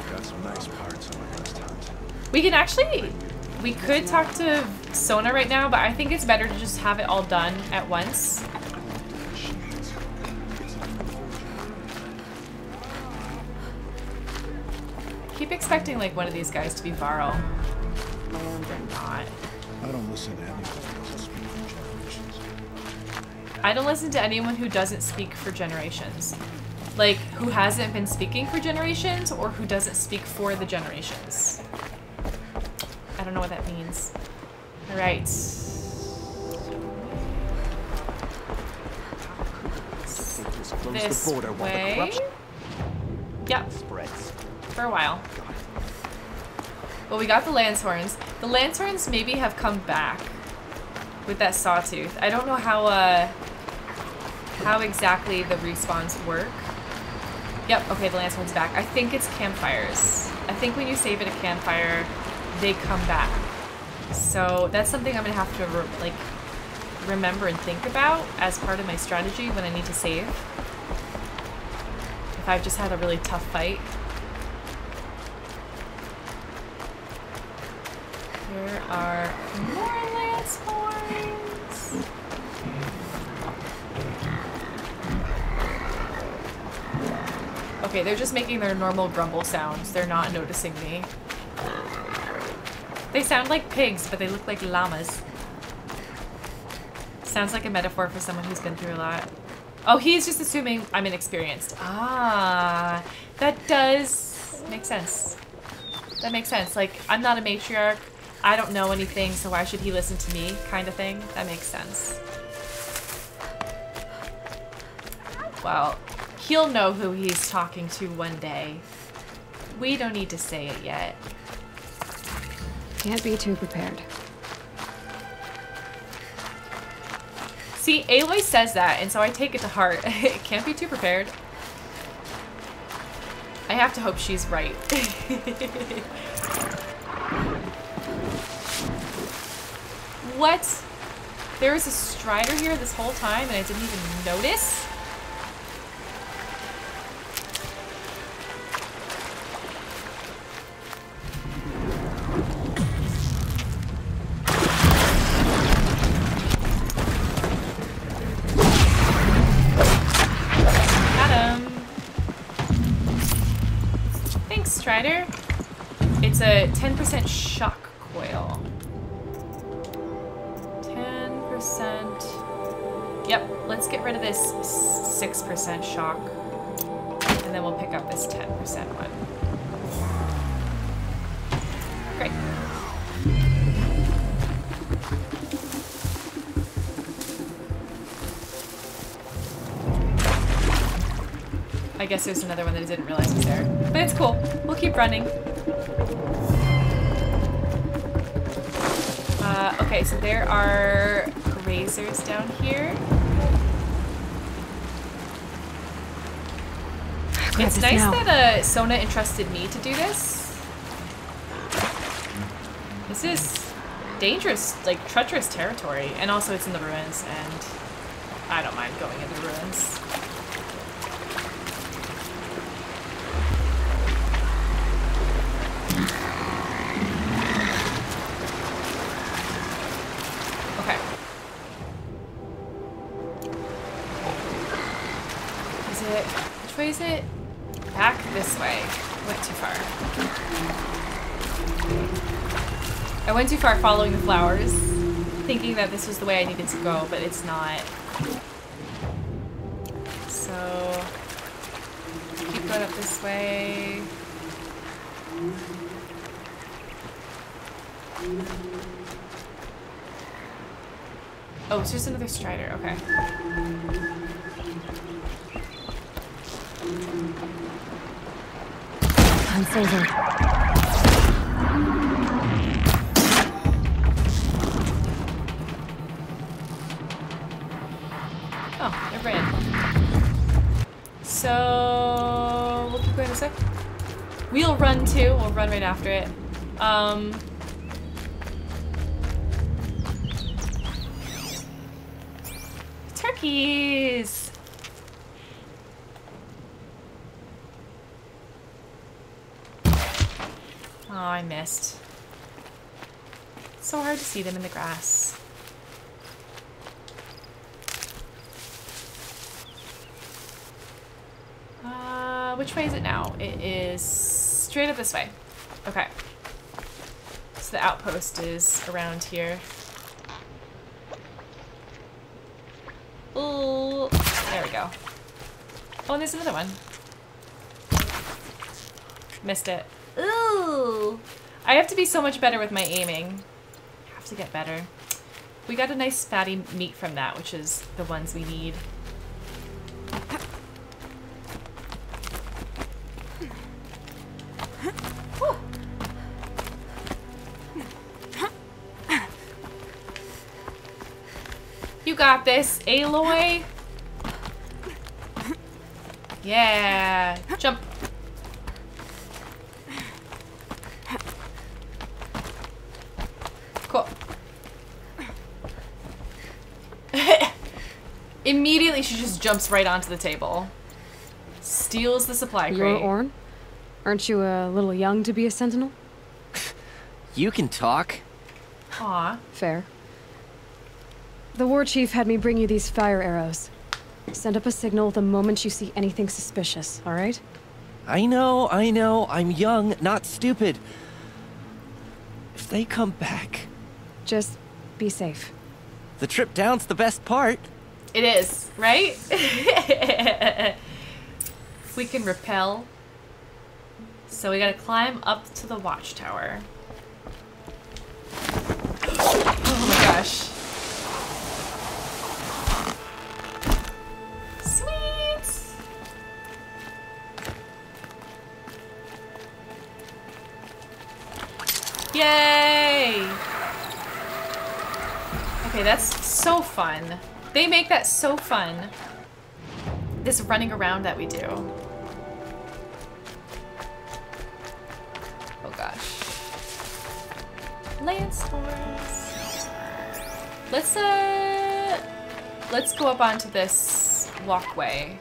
Got some nice parts on my last hunt. We can actually, we could talk to Sona right now, but I think it's better to just have it all done at once. Keep expecting like one of these guys to be Varl. And they're not. I don't listen to anyone who doesn't speak for generations. I don't listen to anyone who doesn't speak for generations. Like, who hasn't been speaking for generations or who doesn't speak for the generations. I don't know what that means. Alright. This the border while the way. Yep, spreads. for a while. Well, we got the Lancehorns. The Lancehorns maybe have come back with that sawtooth. I don't know how, uh, how exactly the respawns work. Yep, okay, the Lancehorn's back. I think it's campfires. I think when you save at a campfire, they come back. So that's something I'm gonna have to, re like, remember and think about as part of my strategy when I need to save. If I've just had a really tough fight. There are more lance. Okay, they're just making their normal grumble sounds. They're not noticing me. They sound like pigs, but they look like llamas. Sounds like a metaphor for someone who's been through a lot. Oh, he's just assuming I'm inexperienced. Ah, that does make sense. That makes sense. Like, I'm not a matriarch. I don't know anything, so why should he listen to me? Kind of thing. That makes sense. Well, he'll know who he's talking to one day. We don't need to say it yet. Can't be too prepared. See, Aloy says that, and so I take it to heart. can't be too prepared. I have to hope she's right. what? There was a strider here this whole time and I didn't even notice? Got. Thanks, Strider. It's a 10% shock coil. 10%. Yep, let's get rid of this 6% shock. And then we'll pick up this 10% one. Great. I guess there's another one that I didn't realize was there. But it's cool. We'll keep running. Uh, okay, so there are razors down here. It's nice now. that uh, Sona entrusted me to do this. This is dangerous, like treacherous territory, and also it's in the ruins, and I don't mind going into the ruins. I went too far following the flowers, thinking that this was the way I needed to go, but it's not. So, keep going up this way. Oh, it's just another strider. Okay. Hunt's over. Oh, ran. So we'll keep going a sec. We'll run too. We'll run right after it. Um. Turkeys. Oh, I missed. So hard to see them in the grass. Uh, which way is it now? It is straight up this way. Okay. So the outpost is around here. Ooh, there we go. Oh, and there's another one. Missed it. Ooh. I have to be so much better with my aiming. have to get better. We got a nice fatty meat from that, which is the ones we need. You got this, Aloy. Yeah. Jump. Cool. Immediately, she just jumps right onto the table. Steals the supply You're crate. Orn? Aren't you a little young to be a sentinel? You can talk. Aw. Fair. The war chief had me bring you these fire arrows. Send up a signal the moment you see anything suspicious, alright? I know, I know. I'm young, not stupid. If they come back, Just be safe. the trip down's the best part. It is, right? we can repel. So we gotta climb up to the watchtower. Oh my gosh. Yay! Okay, that's so fun. They make that so fun. This running around that we do. Oh gosh. Lancehorns. Let's uh let's go up onto this walkway.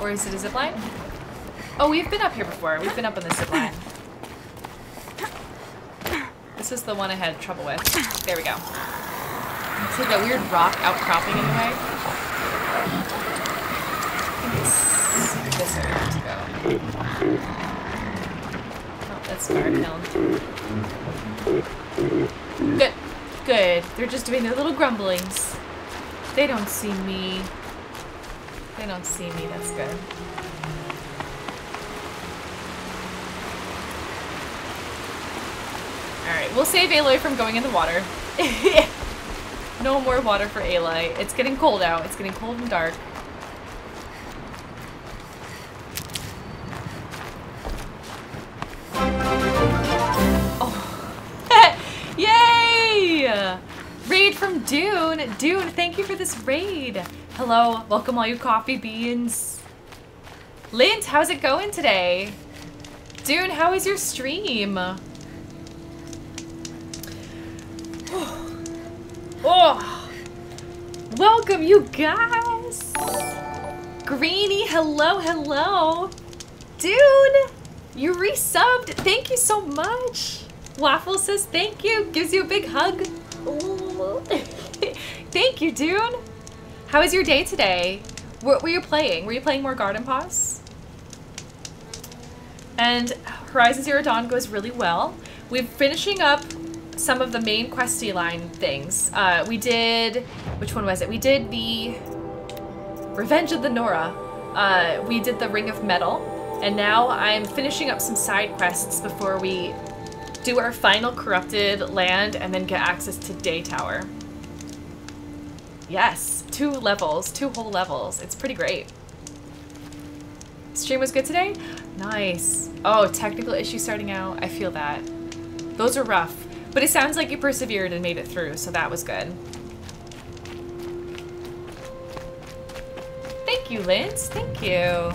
Or is it a zip line? Oh, we've been up here before. We've been up on the zip line. This is the one I had trouble with. There we go. See that weird rock outcropping in the way? It's this way to go. Oh, that's fire kiln. Good. Good. They're just doing their little grumblings. They don't see me. They don't see me. That's good. Alright, we'll save Aloy from going in the water. no more water for Aloy. It's getting cold out. It's getting cold and dark. Oh. Yay! Raid from Dune. Dune, thank you for this raid. Hello, welcome all you coffee beans. Lint, how's it going today? Dune, how is your stream? Oh, welcome you guys. Greeny, hello, hello. Dune, you resubbed. Thank you so much. Waffle says thank you, gives you a big hug. Thank you, Dune. How was your day today? What were you playing? Were you playing more Garden Paws? And Horizon Zero Dawn goes really well. We're finishing up some of the main questy line things. Uh, we did, which one was it? We did the Revenge of the Nora. Uh, we did the Ring of Metal, and now I'm finishing up some side quests before we do our final corrupted land and then get access to Daytower. Yes, two levels, two whole levels. It's pretty great. Stream was good today? Nice. Oh, technical issue starting out. I feel that. Those are rough. But it sounds like you persevered and made it through, so that was good. Thank you, Linz. Thank you.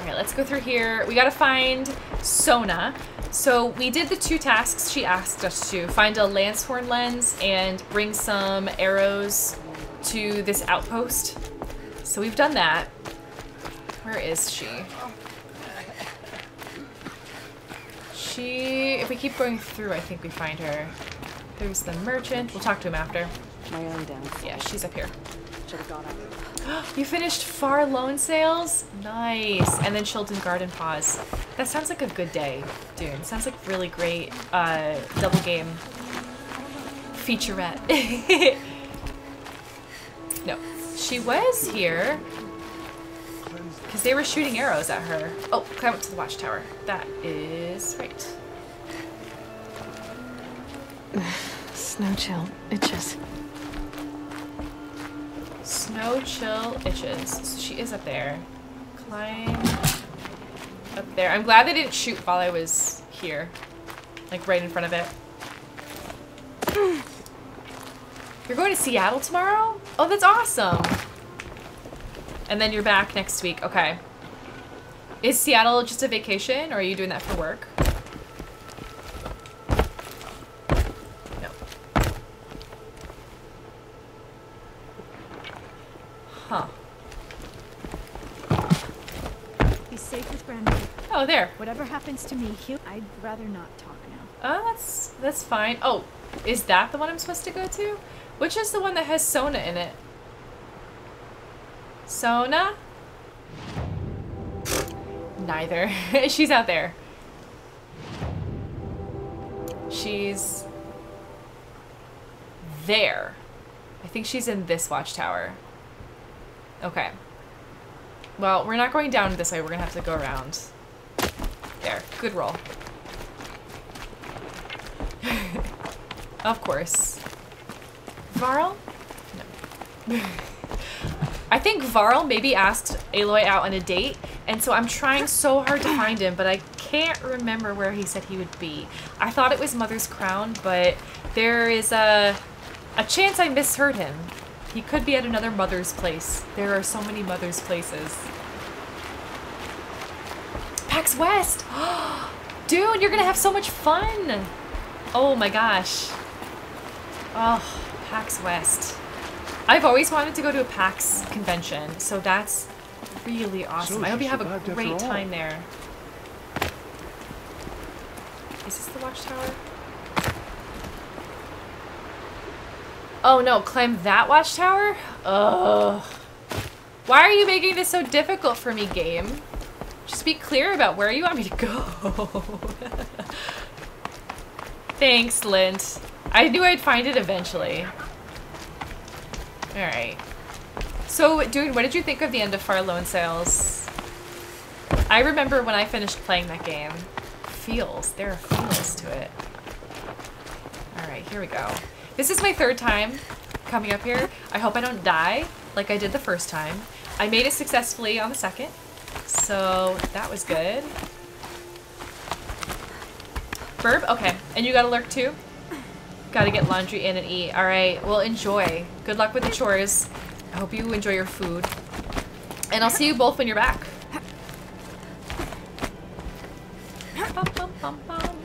Alright, let's go through here. We gotta find Sona. So we did the two tasks she asked us to. Find a Lancehorn lens and bring some arrows to this outpost. So we've done that. Where is she? She, if we keep going through, I think we find her. There's the merchant. We'll talk to him after. My own. Yeah, she's up here. Should have got out. You finished Far Loan Sales? Nice. And then Chilton Garden Paws. That sounds like a good day, dude. Sounds like really great uh, double game featurette. no. She was here because they were shooting arrows at her. Oh, climb up to the watchtower. That is right. Snow chill. Itches. Snow chill itches. So she is up there. Climb up there. I'm glad they didn't shoot while I was here. Like right in front of it. You're going to Seattle tomorrow? Oh, that's awesome. And then you're back next week. Okay. Is Seattle just a vacation or are you doing that for work? Safe with. Oh, there. Whatever happens to me, he'll- I'd rather not talk now. Oh, that's that's fine. Oh, is that the one I'm supposed to go to? Which is the one that has Sona in it? Sona? Neither. She's out there. She's there. I think she's in this watchtower. Okay. Well, we're not going down this way. We're gonna have to go around. There. Good roll. of course. Varl? No. I think Varl maybe asked Aloy out on a date, and so I'm trying so hard to find him, but I can't remember where he said he would be. I thought it was Mother's Crown, but there is a, a chance I misheard him. He could be at another Mother's place. There are so many Mother's places. PAX West! Dude, you're gonna have so much fun! Oh my gosh. Oh, PAX West. I've always wanted to go to a PAX convention, so that's really awesome. So I hope you have a great time there. Is this the watchtower? Oh no, climb that watchtower? Ugh. Why are you making this so difficult for me, game? Just be clear about where you want me to go. Thanks, Lint. I knew I'd find it eventually. Alright. So, dude, what did you think of the end of Far Lone Sails? I remember when I finished playing that game. Feels. There are feels to it. Alright, here we go. This is my third time coming up here. I hope I don't die like I did the first time. I made it successfully on the second. So, that was good. Burb? Okay. And you got a lurk too? Gotta get laundry in and eat. Alright, well enjoy. Good luck with the chores. I hope you enjoy your food. And I'll see you both when you're back. Bum, bum, bum.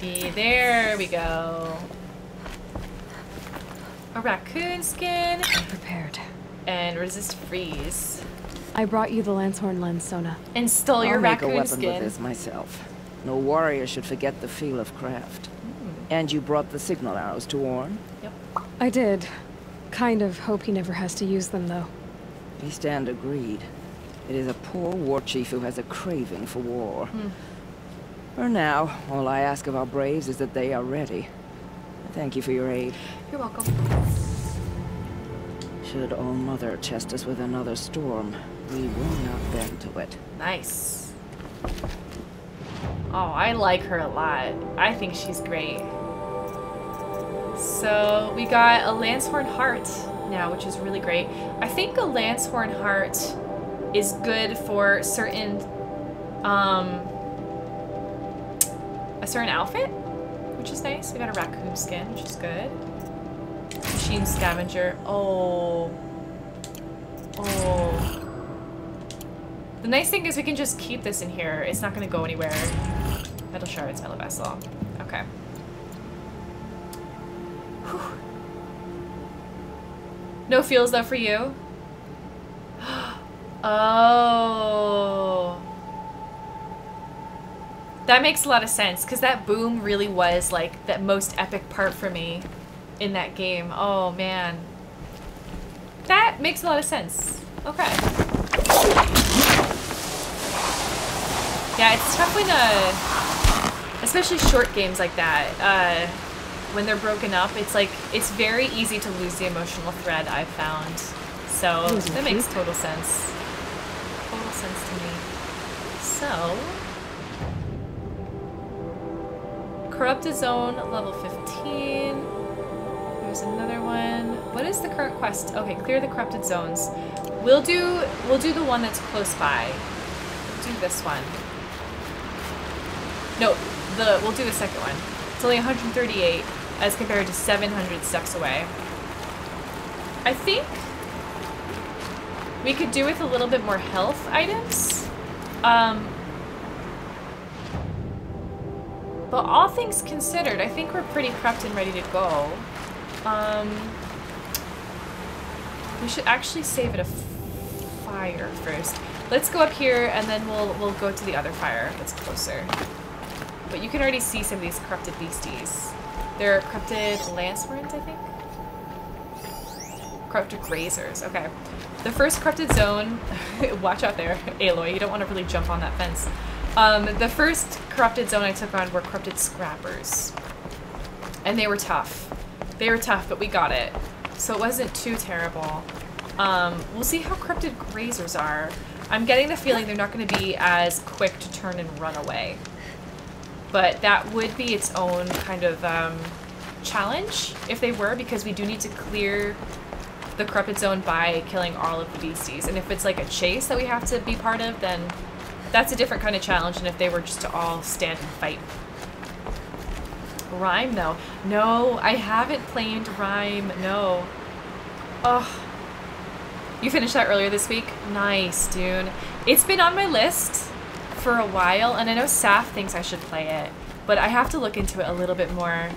There we go. A raccoon skin Prepared. and resist freeze. I brought you the Lancehorn lens, Sona. And stole your I'll make a raccoon weapon skin. with this myself. No warrior should forget the feel of craft. Hmm. And you brought the signal arrows to Orn? Yep. I did. Kind of hope he never has to use them, though. We stand agreed. It is a poor war chief who has a craving for war. Hmm. For now, all I ask of our braves is that they are ready. Thank you for your aid. You're welcome. Should All Mother chest us with another storm, we will not bend to it. Nice. Oh, I like her a lot. I think she's great. So we got a Lancehorn Heart now, which is really great. I think a Lancehorn Heart is good for certain, um, a certain outfit, which is nice. We got a raccoon skin, which is good. Machine scavenger. Oh. Oh. The nice thing is we can just keep this in here. It's not going to go anywhere. Metal shards, metal vessel. Okay. Whew. No feels though for you? oh. That makes a lot of sense because that boom really was like the most epic part for me in that game. Oh man. That makes a lot of sense. Okay. Yeah, it's tough when, uh, especially short games like that, uh, when they're broken up, it's like, it's very easy to lose the emotional thread, I've found. So, that makes total sense. Total sense to me. So, Corrupted Zone, level 15. There's another one. What is the current quest? Okay, clear the corrupted zones. We'll do we'll do the one that's close by. We'll do this one. No, the we'll do the second one. It's only 138 as compared to 700 steps away. I think we could do with a little bit more health items. Um, but all things considered, I think we're pretty prepped and ready to go. Um, we should actually save it a fire first. Let's go up here and then we'll we'll go to the other fire that's closer. But you can already see some of these corrupted beasties. They're corrupted Lancehorns, I think. Corrupted grazers. Okay. The first corrupted zone. watch out there, Aloy. You don't want to really jump on that fence. Um, the first corrupted zone I took on were corrupted scrappers, and they were tough. They were tough, but we got it, so it wasn't too terrible. Um, we'll see how corrupted grazers are. I'm getting the feeling they're not going to be as quick to turn and run away. But that would be its own kind of um, challenge if they were, because we do need to clear the corrupted zone by killing all of the beasties. And if it's like a chase that we have to be part of, then that's a different kind of challenge than if they were just to all stand and fight. Rhyme, though. No, I haven't played Rhyme. No. Oh. You finished that earlier this week? Nice, dude. It's been on my list for a while, and I know Saf thinks I should play it, but I have to look into it a little bit more.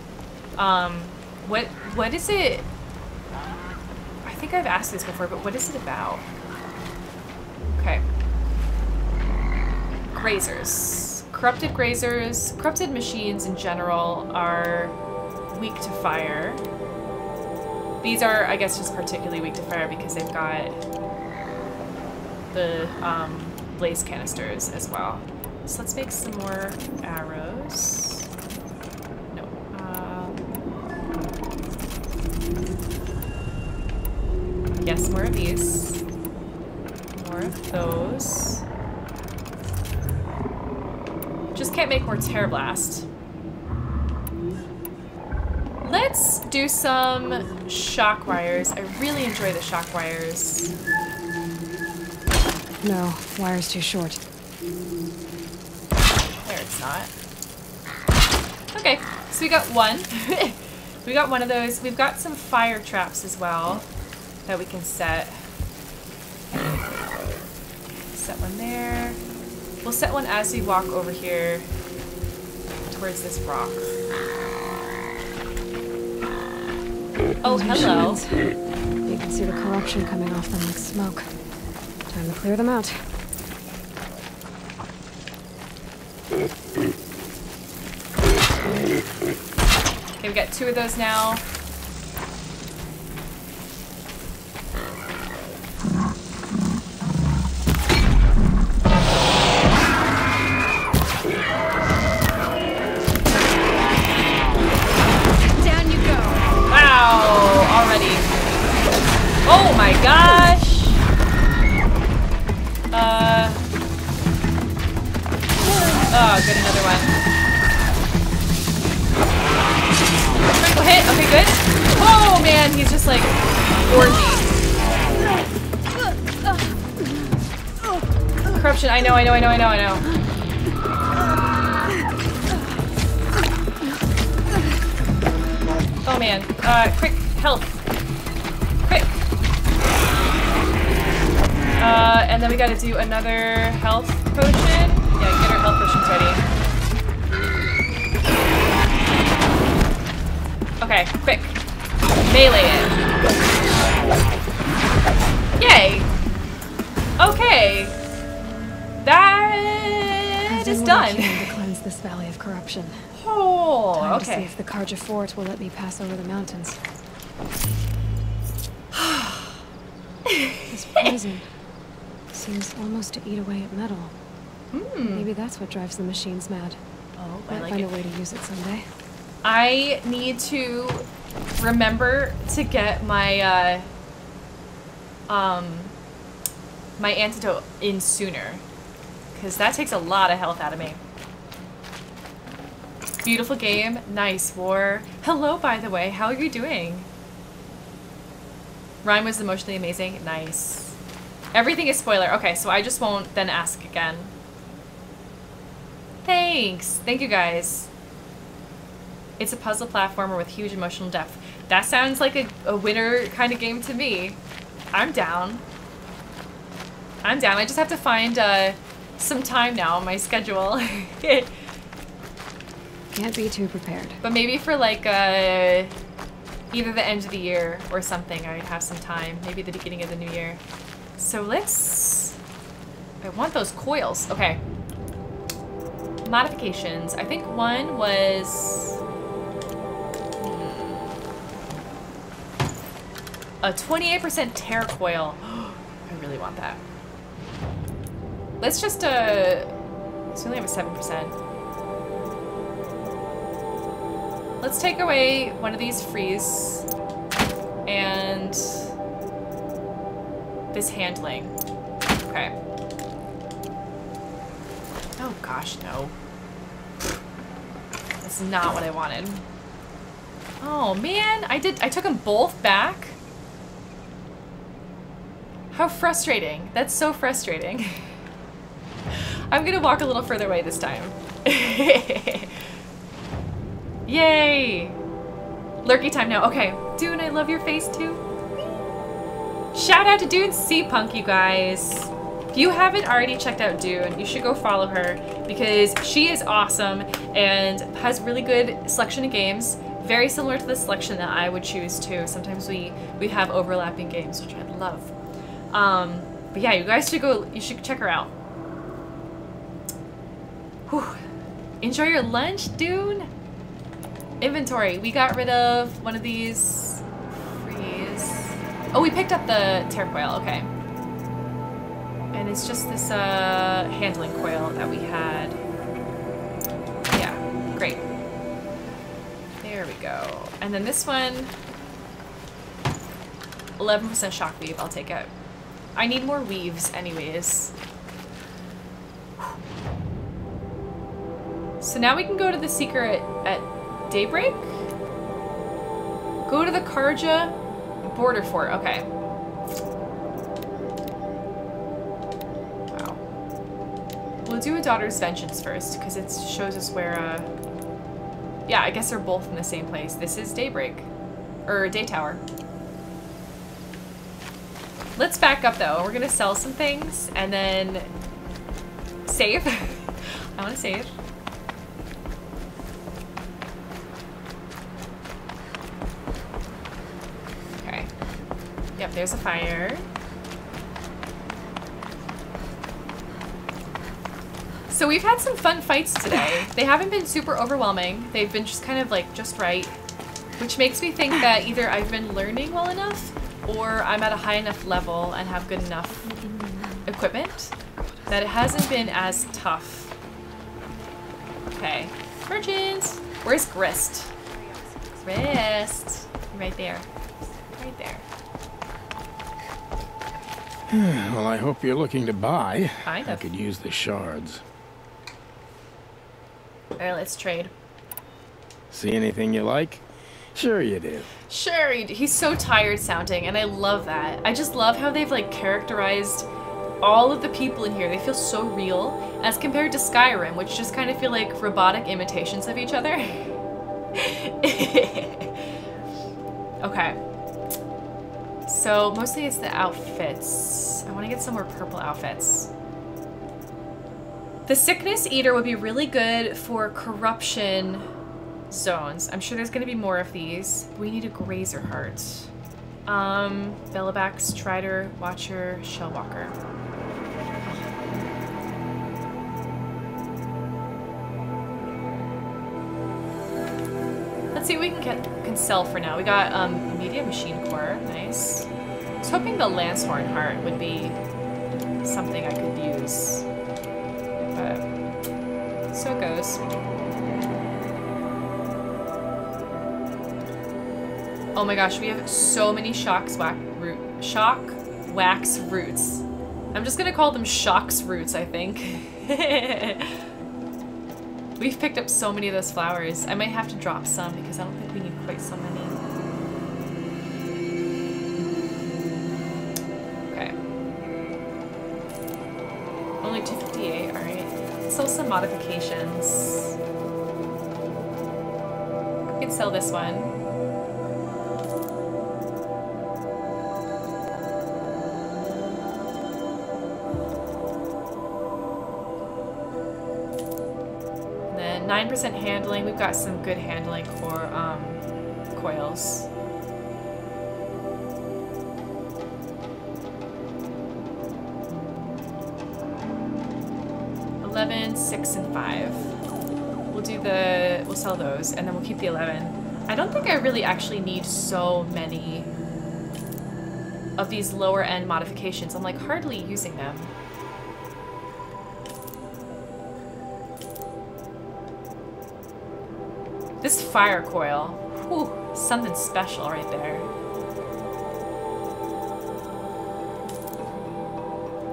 Um, what what is it? I think I've asked this before, but what is it about? Okay. Grazers. Corrupted grazers, corrupted machines in general are weak to fire. These are, I guess, just particularly weak to fire because they've got the um, blaze canisters as well. So let's make some more arrows. No. Um, yes, more of these. More of those. Just can't make more Tear Blast. Let's do some shock wires. I really enjoy the shock wires. No, wire's too short. There, it's not. Okay, so we got one. we got one of those. We've got some fire traps as well that we can set. Set one there. We'll set one as we walk over here towards this rock. Oh, hello. You can see the corruption coming off them like smoke. Time to clear them out. Okay, we got two of those now. Another health potion. Yeah, get our health potions ready. Okay, quick. Melee it. Yay! Okay. That is done what I done. can to cleanse this valley of corruption. Oh, Time to see if the Carja fort will let me pass over the mountains. To eat away at metal. Maybe that's what drives the machines mad. Oh, I Might like find it. a way to use it someday. I need to remember to get my uh, um my antidote in sooner because that takes a lot of health out of me. Beautiful game, nice war. Hello, by the way, how are you doing? Rhyme was emotionally amazing, nice. Everything is spoiler. Okay, so I just won't then ask again. Thanks. Thank you guys. It's a puzzle platformer with huge emotional depth. That sounds like a, a winner kind of game to me. I'm down. I'm down. I just have to find uh, some time now on my schedule. Can't be too prepared. but maybe for like uh, either the end of the year or something, I have some time. Maybe the beginning of the new year. So let's... I want those coils. Okay. Modifications. I think one was... A 28% tear coil. I really want that. Let's just, uh... So we only have a 7%. Let's take away one of these freeze. And... This handling. Okay. Oh gosh, no. That's not what I wanted. Oh man, I did- I took them both back? How frustrating. That's so frustrating. I'm gonna walk a little further away this time. Yay! Lurky time now. Okay. Dune, I love your face too. Shout out to Dune Sea Punk, you guys. If you haven't already checked out Dune, you should go follow her because she is awesome and has really good selection of games. Very similar to the selection that I would choose too. Sometimes we, we have overlapping games, which I love. Um, but yeah, you guys should go, you should check her out. Whew. Enjoy your lunch, Dune. Inventory. We got rid of one of these. Oh, we picked up the tear coil. Okay. And it's just this uh, handling coil that we had. Yeah, great. There we go. And then this one, 11% shock weave. I'll take it. I need more weaves anyways. So now we can go to the secret at at daybreak? Go to the Carja border fort. Okay. Wow. We'll do a daughter's vengeance first because it shows us where. Uh... Yeah, I guess they're both in the same place. This is daybreak, or Daytower. Let's back up though. We're gonna sell some things and then save. I want to save. Yep, there's a fire. So we've had some fun fights today. They haven't been super overwhelming. They've been just kind of like just right. Which makes me think that either I've been learning well enough or I'm at a high enough level and have good enough equipment that it hasn't been as tough. Okay. Merchants! Where's Grist? Grist! Right there. Right there. well, I hope you're looking to buy. Kind of. I could use the shards. Alright, let's trade. See anything you like? Sure you do. Sure, he's so tired sounding, and I love that. I just love how they've like characterized all of the people in here. They feel so real as compared to Skyrim, which just kind of feel like robotic imitations of each other. okay. So mostly it's the outfits. I want to get some more purple outfits. The Sickness Eater would be really good for corruption zones. I'm sure there's going to be more of these. We need a Grazer Heart. Um, Bellowback, Strider, Watcher, Shellwalker. Let's see what we can get can sell for now. We got um, Media Machine Core, nice. I was hoping the Lancehorn Heart would be something I could use. But so it goes. Oh my gosh, we have so many shocks wax root shock wax roots. I'm just gonna call them shocks roots, I think. We've picked up so many of those flowers. I might have to drop some because I don't think we need quite so many. Okay. Only 258, alright. Sell some modifications. We can sell this one. 9% handling. We've got some good handling for um, coils. Eleven, six, and five. We'll do the, we'll sell those, and then we'll keep the 11. I don't think I really actually need so many of these lower end modifications. I'm like hardly using them. This fire coil, whew, something special right there.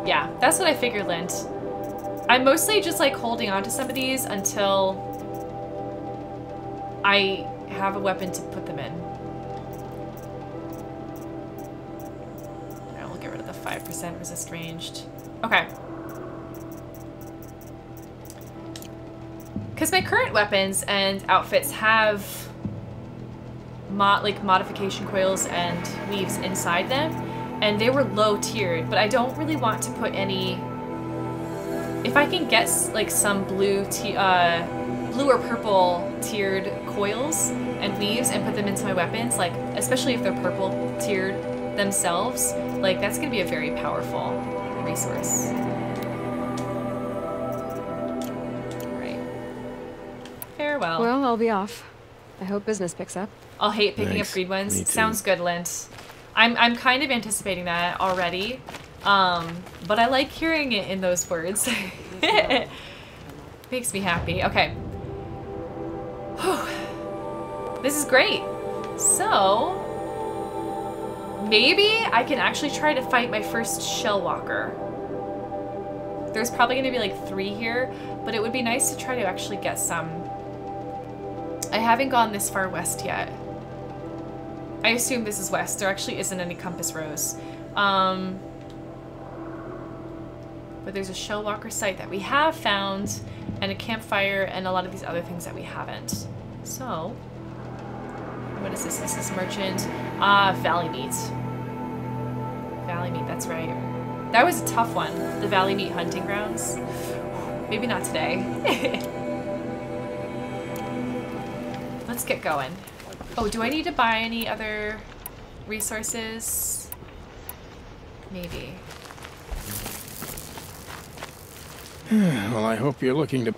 Yeah, that's what I figured, Lint. I'm mostly just like holding on to some of these until I have a weapon to put them in. Alright, we'll get rid of the 5% resist ranged. Okay. Because my current weapons and outfits have mod like modification coils and weaves inside them, and they were low tiered, but I don't really want to put any. If I can get like some blue, uh, blue or purple tiered coils and weaves and put them into my weapons, like especially if they're purple tiered themselves, like that's gonna be a very powerful resource. Farewell. Well, I'll be off. I hope business picks up. I'll hate picking Thanks. up freed ones. Sounds good, Lint. I'm I'm kind of anticipating that already. Um, but I like hearing it in those words. Makes me happy. Okay. this is great. So, maybe I can actually try to fight my first shell walker. There's probably going to be like three here, but it would be nice to try to actually get some I haven't gone this far west yet. I assume this is west. There actually isn't any compass rose. Um, but there's a Shellwalker site that we have found, and a campfire, and a lot of these other things that we haven't. So, what is this? This is Merchant. Ah, Valleymeet. Valley Meat, that's right. That was a tough one. The Valleymeet hunting grounds. Maybe not today. let's get going. Oh, do I need to buy any other resources? Maybe. well, I hope you're looking to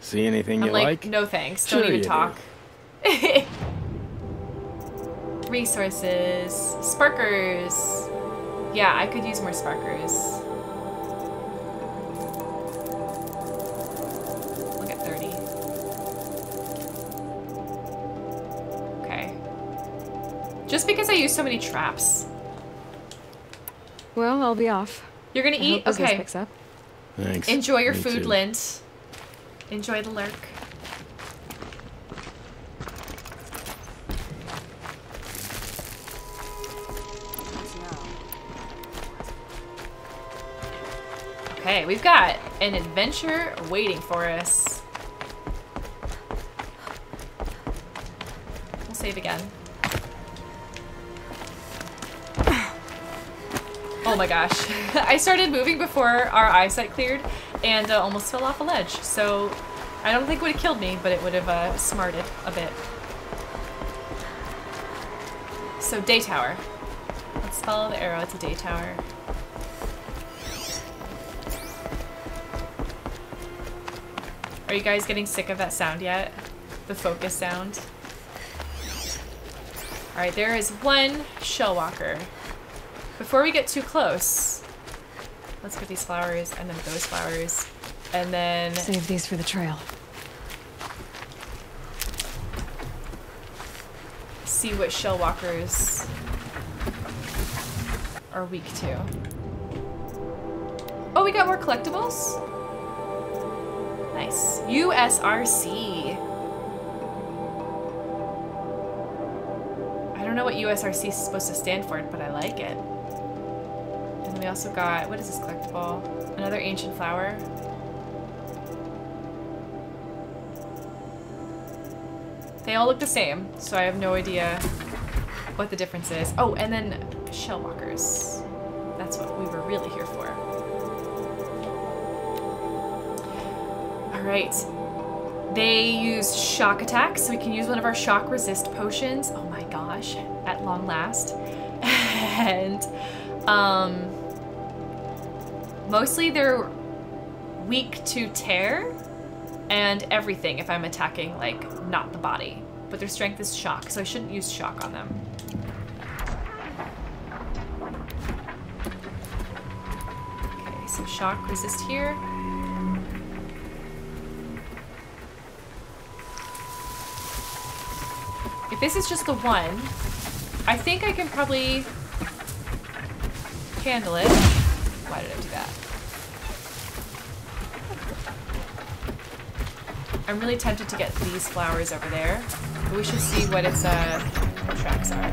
see anything I'm you like, like. No thanks. Don't even talk. Do. resources. Sparkers. Yeah, I could use more sparkers. Just because I use so many traps. Well, I'll be off. You're gonna I eat? okay. Picks up. Thanks. Enjoy your Me food, too. Lint. Enjoy the lurk. Okay, we've got an adventure waiting for us. We'll save again. Oh my gosh. I started moving before our eyesight cleared and uh, almost fell off a ledge. So I don't think it would have killed me, but it would have uh, smarted a bit. So Daytower. Let's follow the arrow to Daytower. Are you guys getting sick of that sound yet? The focus sound? Alright, there is one shell walker. Before we get too close, let's get these flowers and then those flowers. And then... Save these for the trail. See what shell walkers are weak to. Oh, we got more collectibles? Nice. USRC. I don't know what USRC is supposed to stand for, but I like it we also got, what is this collectible? Another ancient flower. They all look the same, so I have no idea what the difference is. Oh, and then shell walkers. That's what we were really here for. Alright. They use shock attacks, so we can use one of our shock resist potions. Oh my gosh, at long last. and um, Mostly they're weak to tear and everything if I'm attacking, like, not the body. But their strength is shock, so I shouldn't use shock on them. Okay, so shock, resist here. If this is just the one, I think I can probably handle it. Why did I do that? I'm really tempted to get these flowers over there. But we should see what its uh, tracks are.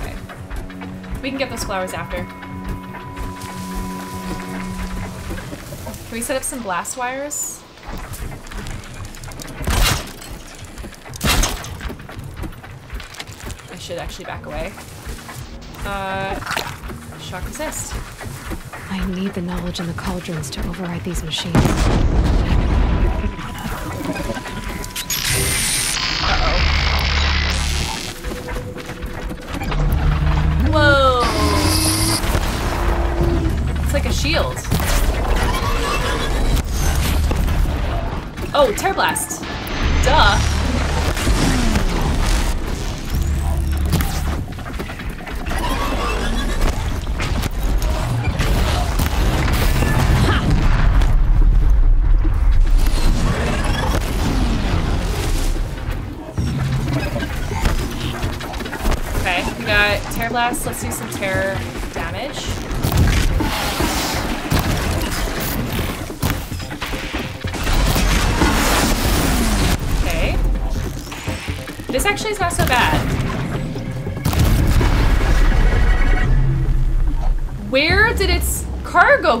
Okay. We can get those flowers after. Can we set up some blast wires? Should actually back away. Uh, shock resist. I need the knowledge in the cauldrons to override these machines.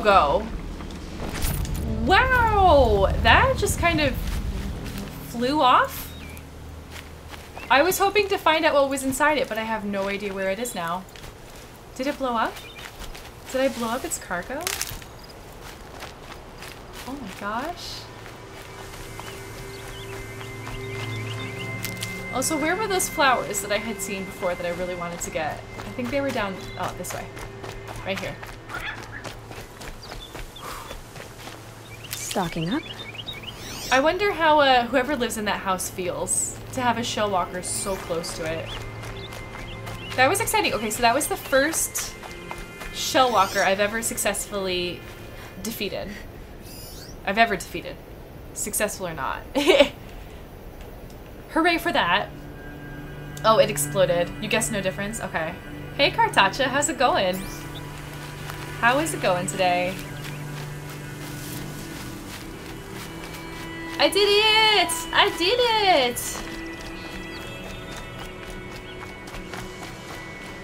Go? Wow! That just kind of flew off? I was hoping to find out what was inside it, but I have no idea where it is now. Did it blow up? Did I blow up its cargo? Oh my gosh. Also, where were those flowers that I had seen before that I really wanted to get? I think they were down, oh, this way. Right here. Stocking up? I wonder how uh, whoever lives in that house feels to have a shell walker so close to it. That was exciting. Okay, so that was the first shell walker I've ever successfully defeated. I've ever defeated. Successful or not. Hooray for that. Oh, it exploded. You guess no difference? Okay. Hey, Cartacha, how's it going? How is it going today? I did it! I did it!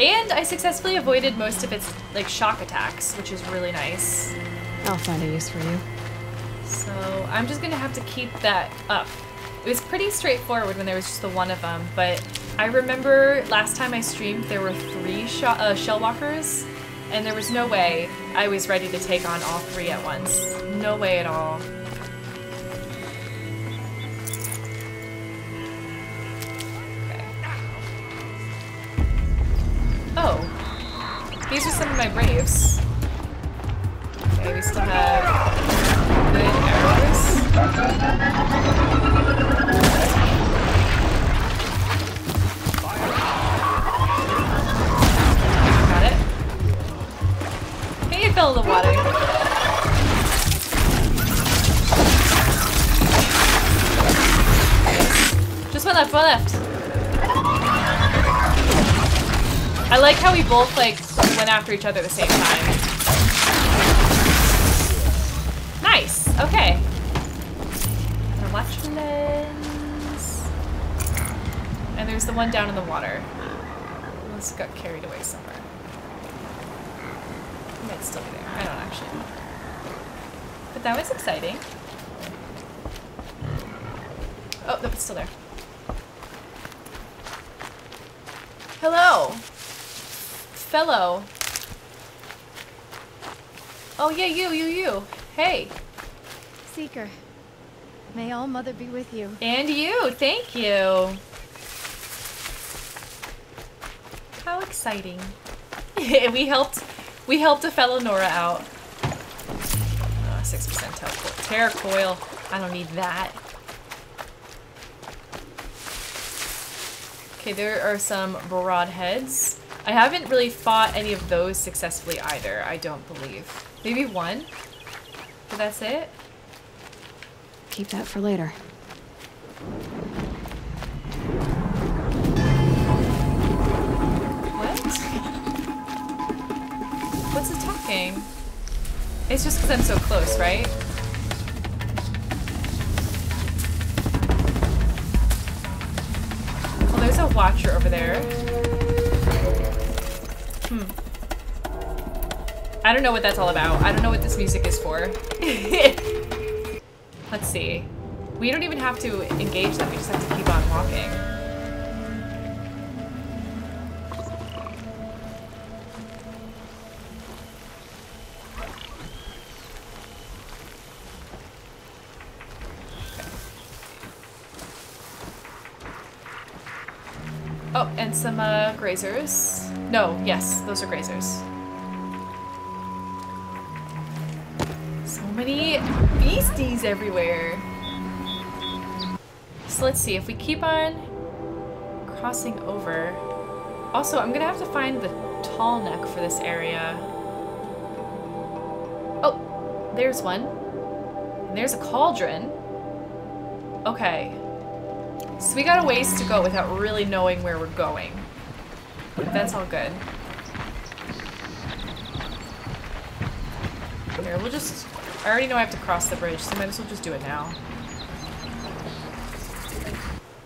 And I successfully avoided most of its like shock attacks, which is really nice. I'll find a use for you. So I'm just gonna have to keep that up. It was pretty straightforward when there was just the one of them, but I remember last time I streamed there were three sh uh, shell walkers, and there was no way I was ready to take on all three at once. No way at all. These are some of my braves. Okay, we still have good arrows. Got it. Hey, it fell in the water. Just one left, one left. I like how we both like went after each other at the same time. Nice. Okay. Lens. And there's the one down in the water. This got carried away somewhere. It might still be there. I don't actually know. But that was exciting. Oh, no, it's still there. Hello. Fellow. Oh, yeah, you, you, you. Hey. Seeker. May all mother be with you. And you. Thank you. How exciting. we helped we helped a fellow Nora out. Uh, 6% teleport. Terror coil. I don't need that. Okay, there are some broadheads. I haven't really fought any of those successfully either, I don't believe. Maybe one? But that's it? Keep that for later. What? What's it talking? It's just because I'm so close, right? Well, there's a watcher over there. Hmm. I don't know what that's all about. I don't know what this music is for. Let's see. We don't even have to engage them. We just have to keep on walking. Oh, and some uh, grazers. No, yes, those are grazers. So many beasties everywhere. So let's see, if we keep on crossing over. Also, I'm gonna have to find the tall neck for this area. Oh, there's one. And there's a cauldron. Okay. So we got a ways to go without really knowing where we're going. That's all good. Here, we'll just... I already know I have to cross the bridge, so might as well just do it now.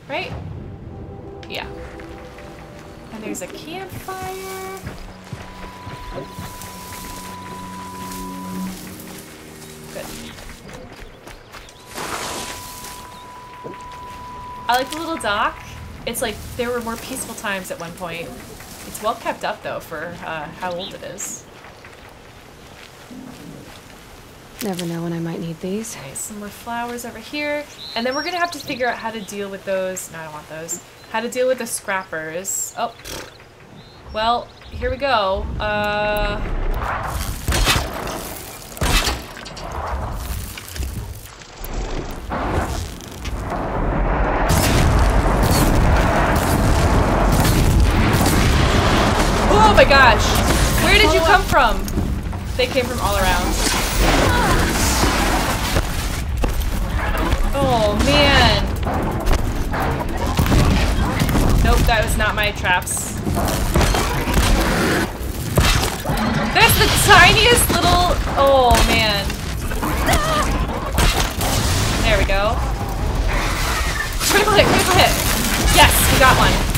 Right? Yeah. And there's a campfire. Good. I like the little dock. It's like there were more peaceful times at one point. Well kept up though for uh, how old it is. Never know when I might need these. Okay, some more flowers over here. And then we're gonna have to figure out how to deal with those. No, I don't want those. How to deal with the scrappers. Oh. Well, here we go. Uh. Oh my gosh! Where did you come from? They came from all around. Oh man. Nope, that was not my traps. There's the tiniest little... Oh man. There we go. Critical hit, critical hit. Yes, we got one.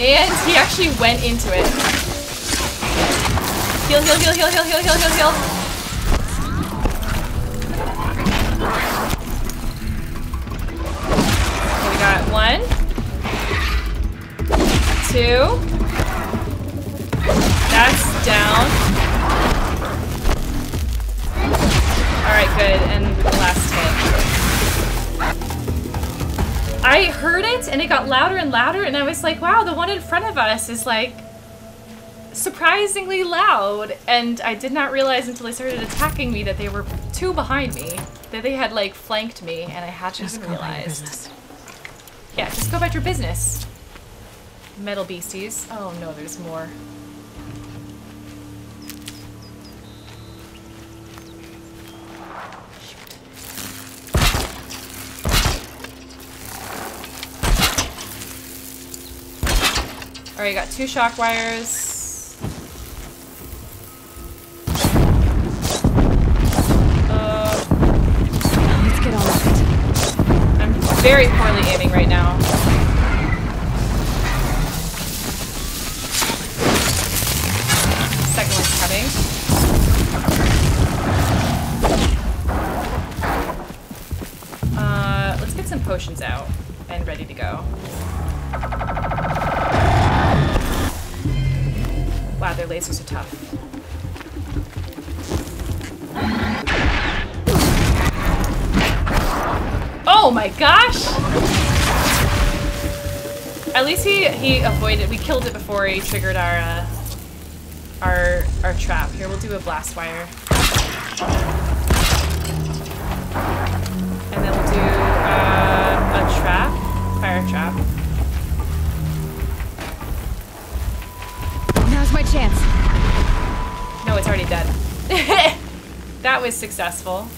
And he actually went into it. Heal, heal, heal, heal, heal, heal, heal, heal, heal. Okay, we got one, two. That's down. All right, good. And the last hit. I heard it, and it got louder and louder, and I was like, "Wow, the one in front of us is like surprisingly loud." And I did not realize until they started attacking me that they were two behind me, that they had like flanked me, and I hadn't Just even go about your realized. Yeah, just go about your business. Metal beasties. Oh no, there's more. Alright, got two shock wires. Uh, very poorly aiming right now. Second one's coming. Uh, let's get some potions out and ready to go. Wow, their lasers are tough. Oh my gosh! At least he he avoided. We killed it before he triggered our uh, our our trap. Here, we'll do a blast wire, and then we'll do uh, a trap, fire trap. chance. No, it's already dead. that was successful.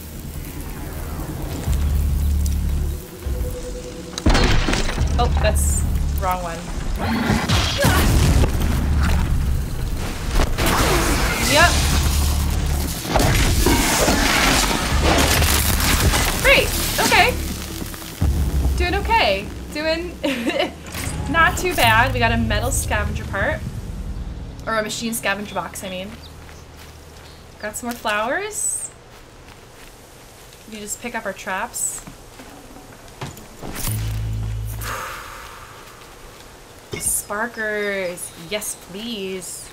Oh, that's wrong one. Yep. Great. Okay. Doing okay. Doing not too bad. We got a metal scavenger part. Or a machine scavenger box, I mean. Got some more flowers. You just pick up our traps. Sparkers. Yes, please.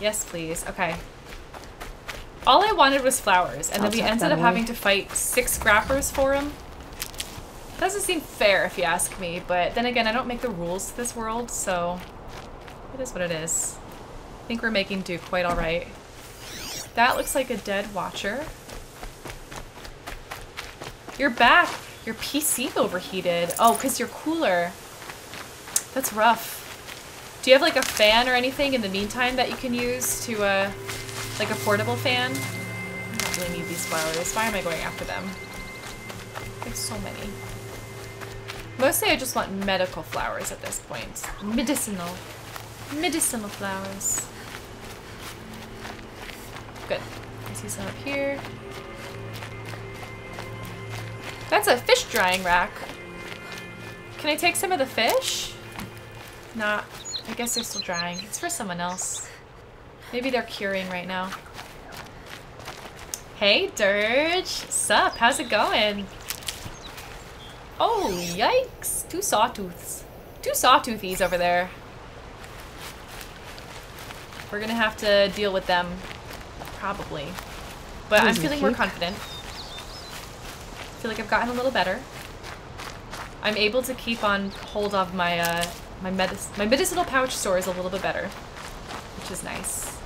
Yes, please. Okay. All I wanted was flowers, and I'll then we ended up having to fight six scrappers for them. Doesn't seem fair if you ask me, but then again, I don't make the rules to this world, so it is what it is. I think we're making do quite alright. That looks like a dead watcher. You're back! Your PC overheated. Oh, because you're cooler. That's rough. Do you have like a fan or anything in the meantime that you can use to, uh, like a portable fan? I don't really need these flowers. Why am I going after them? There's so many. Mostly I just want medical flowers at this point. Medicinal. Medicinal flowers. Good. I see some up here. That's a fish drying rack. Can I take some of the fish? Not. I guess they're still drying. It's for someone else. Maybe they're curing right now. Hey, Dirge. Sup? How's it going? Oh, yikes. Two sawtooths. Two sawtoothies over there. We're gonna have to deal with them. Probably. But I'm feeling more confident. feel like I've gotten a little better. I'm able to keep on hold of my uh, my medic my medicinal pouch stores a little bit better, which is nice.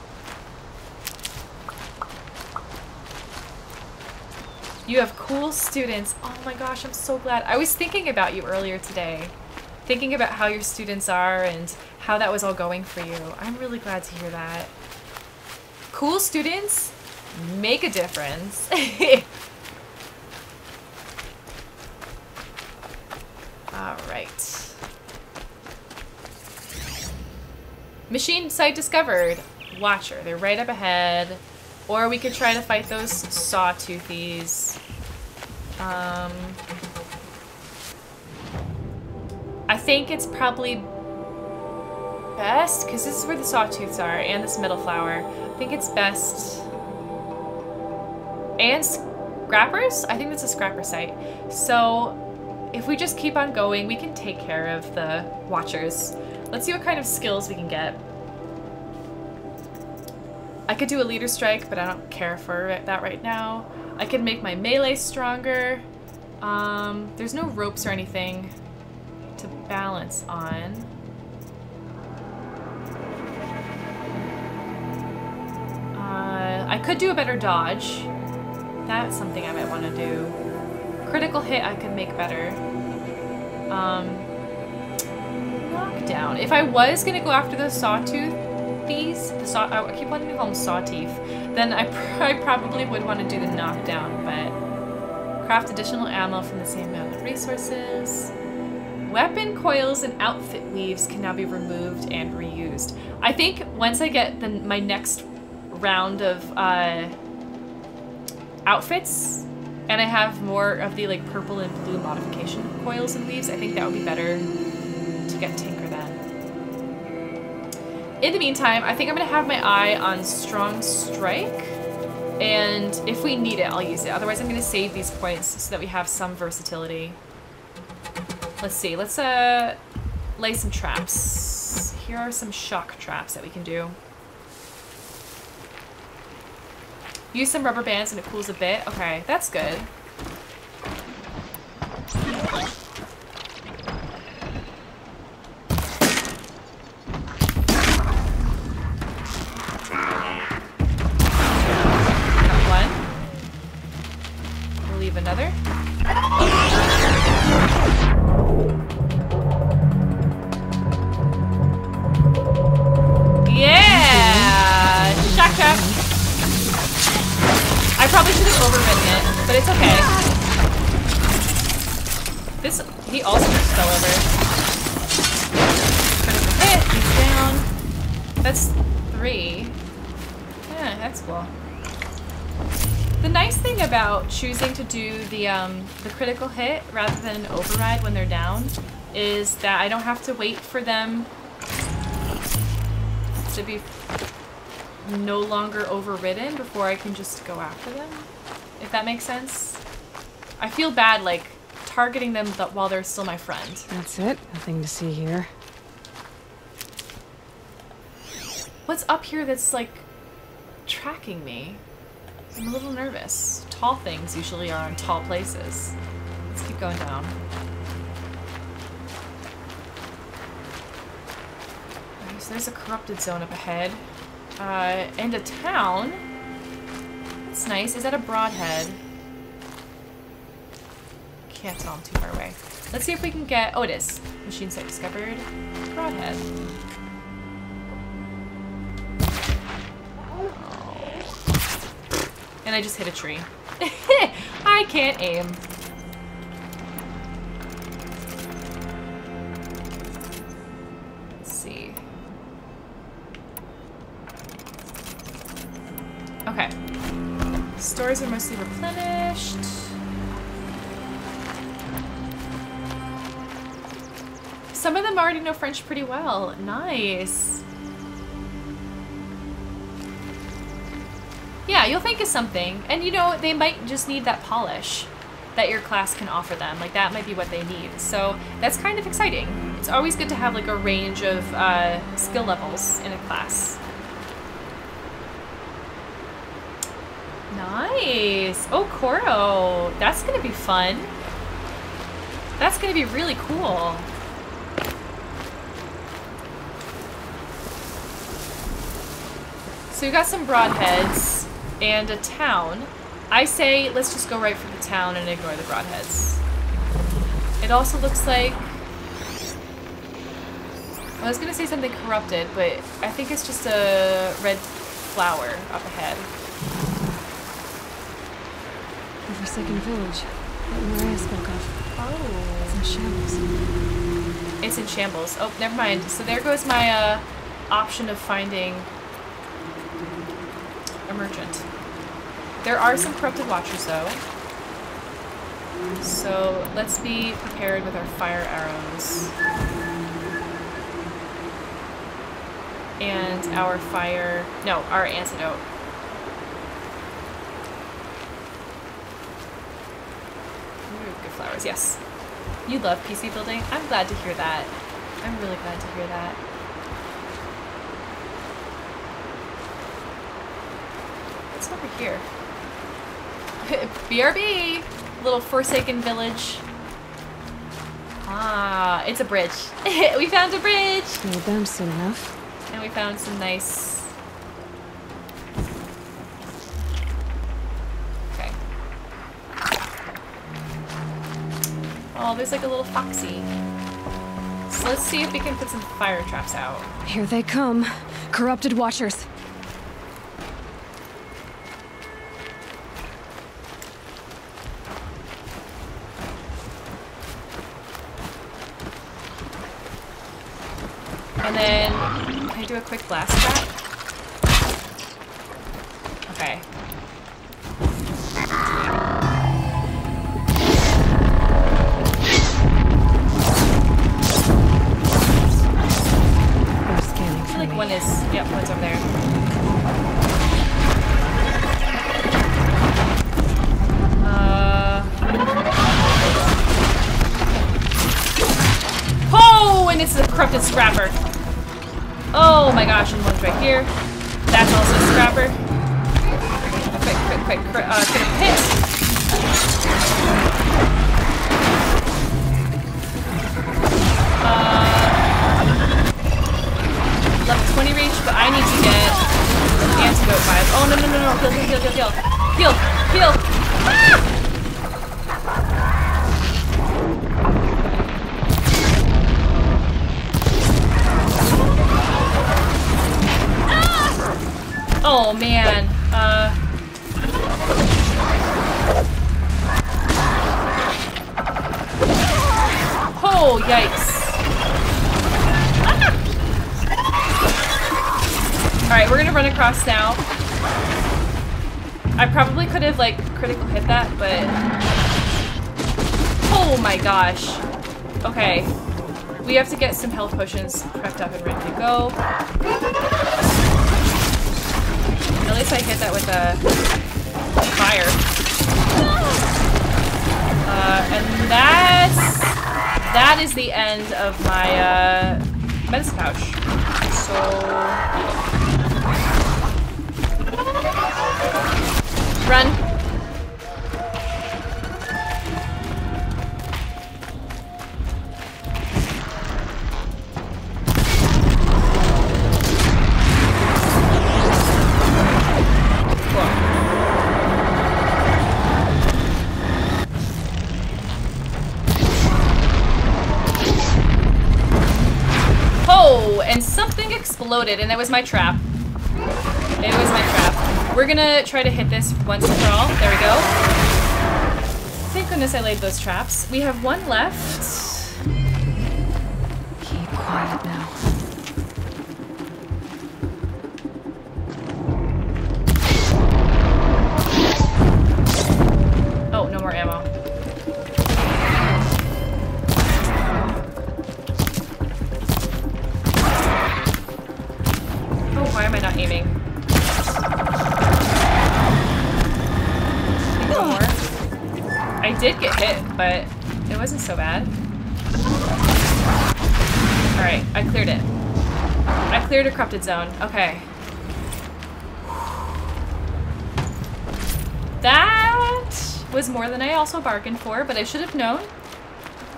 You have cool students. Oh my gosh, I'm so glad. I was thinking about you earlier today. Thinking about how your students are and how that was all going for you. I'm really glad to hear that. Cool students make a difference. all right. Machine site discovered. Watcher. They're right up ahead. Or we could try to fight those sawtoothies. Um, I think it's probably best, because this is where the sawtooths are, and this middle flower. I think it's best... And scrappers? I think that's a scrapper site. So, if we just keep on going, we can take care of the watchers. Let's see what kind of skills we can get. I could do a leader strike, but I don't care for that right now. I could make my melee stronger. Um, there's no ropes or anything to balance on. Uh, I could do a better dodge. That's something I might want to do. Critical hit I could make better. Um, knockdown. If I was gonna go after the sawtooth, these, the saw, I keep wanting to call them sawteeth, then I, pr I probably would want to do the knockdown, but craft additional ammo from the same amount of resources. Weapon coils and outfit weaves can now be removed and reused. I think once I get the, my next round of uh, outfits and I have more of the like purple and blue modification coils and weaves, I think that would be better to get Tinker then. In the meantime, I think I'm gonna have my eye on Strong Strike. And if we need it, I'll use it. Otherwise, I'm gonna save these points so that we have some versatility. Let's see, let's uh, lay some traps. Here are some shock traps that we can do. Use some rubber bands and it cools a bit. Okay, that's good. The um, the critical hit rather than an override when they're down is that I don't have to wait for them to be no longer overridden before I can just go after them. If that makes sense. I feel bad, like, targeting them th while they're still my friend. That's it. Nothing to see here. What's up here that's, like, tracking me? I'm a little nervous. Tall things usually are in tall places. Let's keep going down. Okay, so there's a corrupted zone up ahead. Uh, and a town. That's nice. Is that a broadhead? Can't tell, I'm too far away. Let's see if we can get... Oh, it is. Machine site discovered. Broadhead. And I just hit a tree. I can't aim. Let's see. Okay. Stores are mostly replenished. Some of them already know French pretty well. Nice. Yeah, you'll think of something. And you know, they might just need that polish that your class can offer them. Like that might be what they need. So that's kind of exciting. It's always good to have like a range of uh, skill levels in a class. Nice. Oh, Koro. That's going to be fun. That's going to be really cool. So we got some broadheads and a town. I say let's just go right for the town and ignore the broadheads. It also looks like... I was gonna say something corrupted, but I think it's just a red flower up ahead. The Forsaken Village that Maria spoke of. Oh. It's in shambles. It's in shambles. Oh, never mind. So there goes my uh, option of finding a merchant. There are some corrupted watchers though. So let's be prepared with our fire arrows. And our fire, no, our antidote. Ooh, good flowers, yes. You love PC building? I'm glad to hear that. I'm really glad to hear that. What's over here? BRB! Little Forsaken village. Ah, it's a bridge. we found a bridge! We're done soon enough. And we found some nice... Okay. Oh, there's like a little foxy. So let's see if we can put some fire traps out. Here they come. Corrupted Watchers. And then, can I do a quick blast trap? Some health potions prepped up and ready to go. At least I hit that with a fire. Uh, and that's... That is the end of my, uh, medicine pouch. So... Run. Exploded, and that was my trap. It was my trap. We're gonna try to hit this once and for all. There we go. Thank goodness I laid those traps. We have one left. Keep quiet now. Corrupted zone. Okay. That was more than I also bargained for, but I should have known.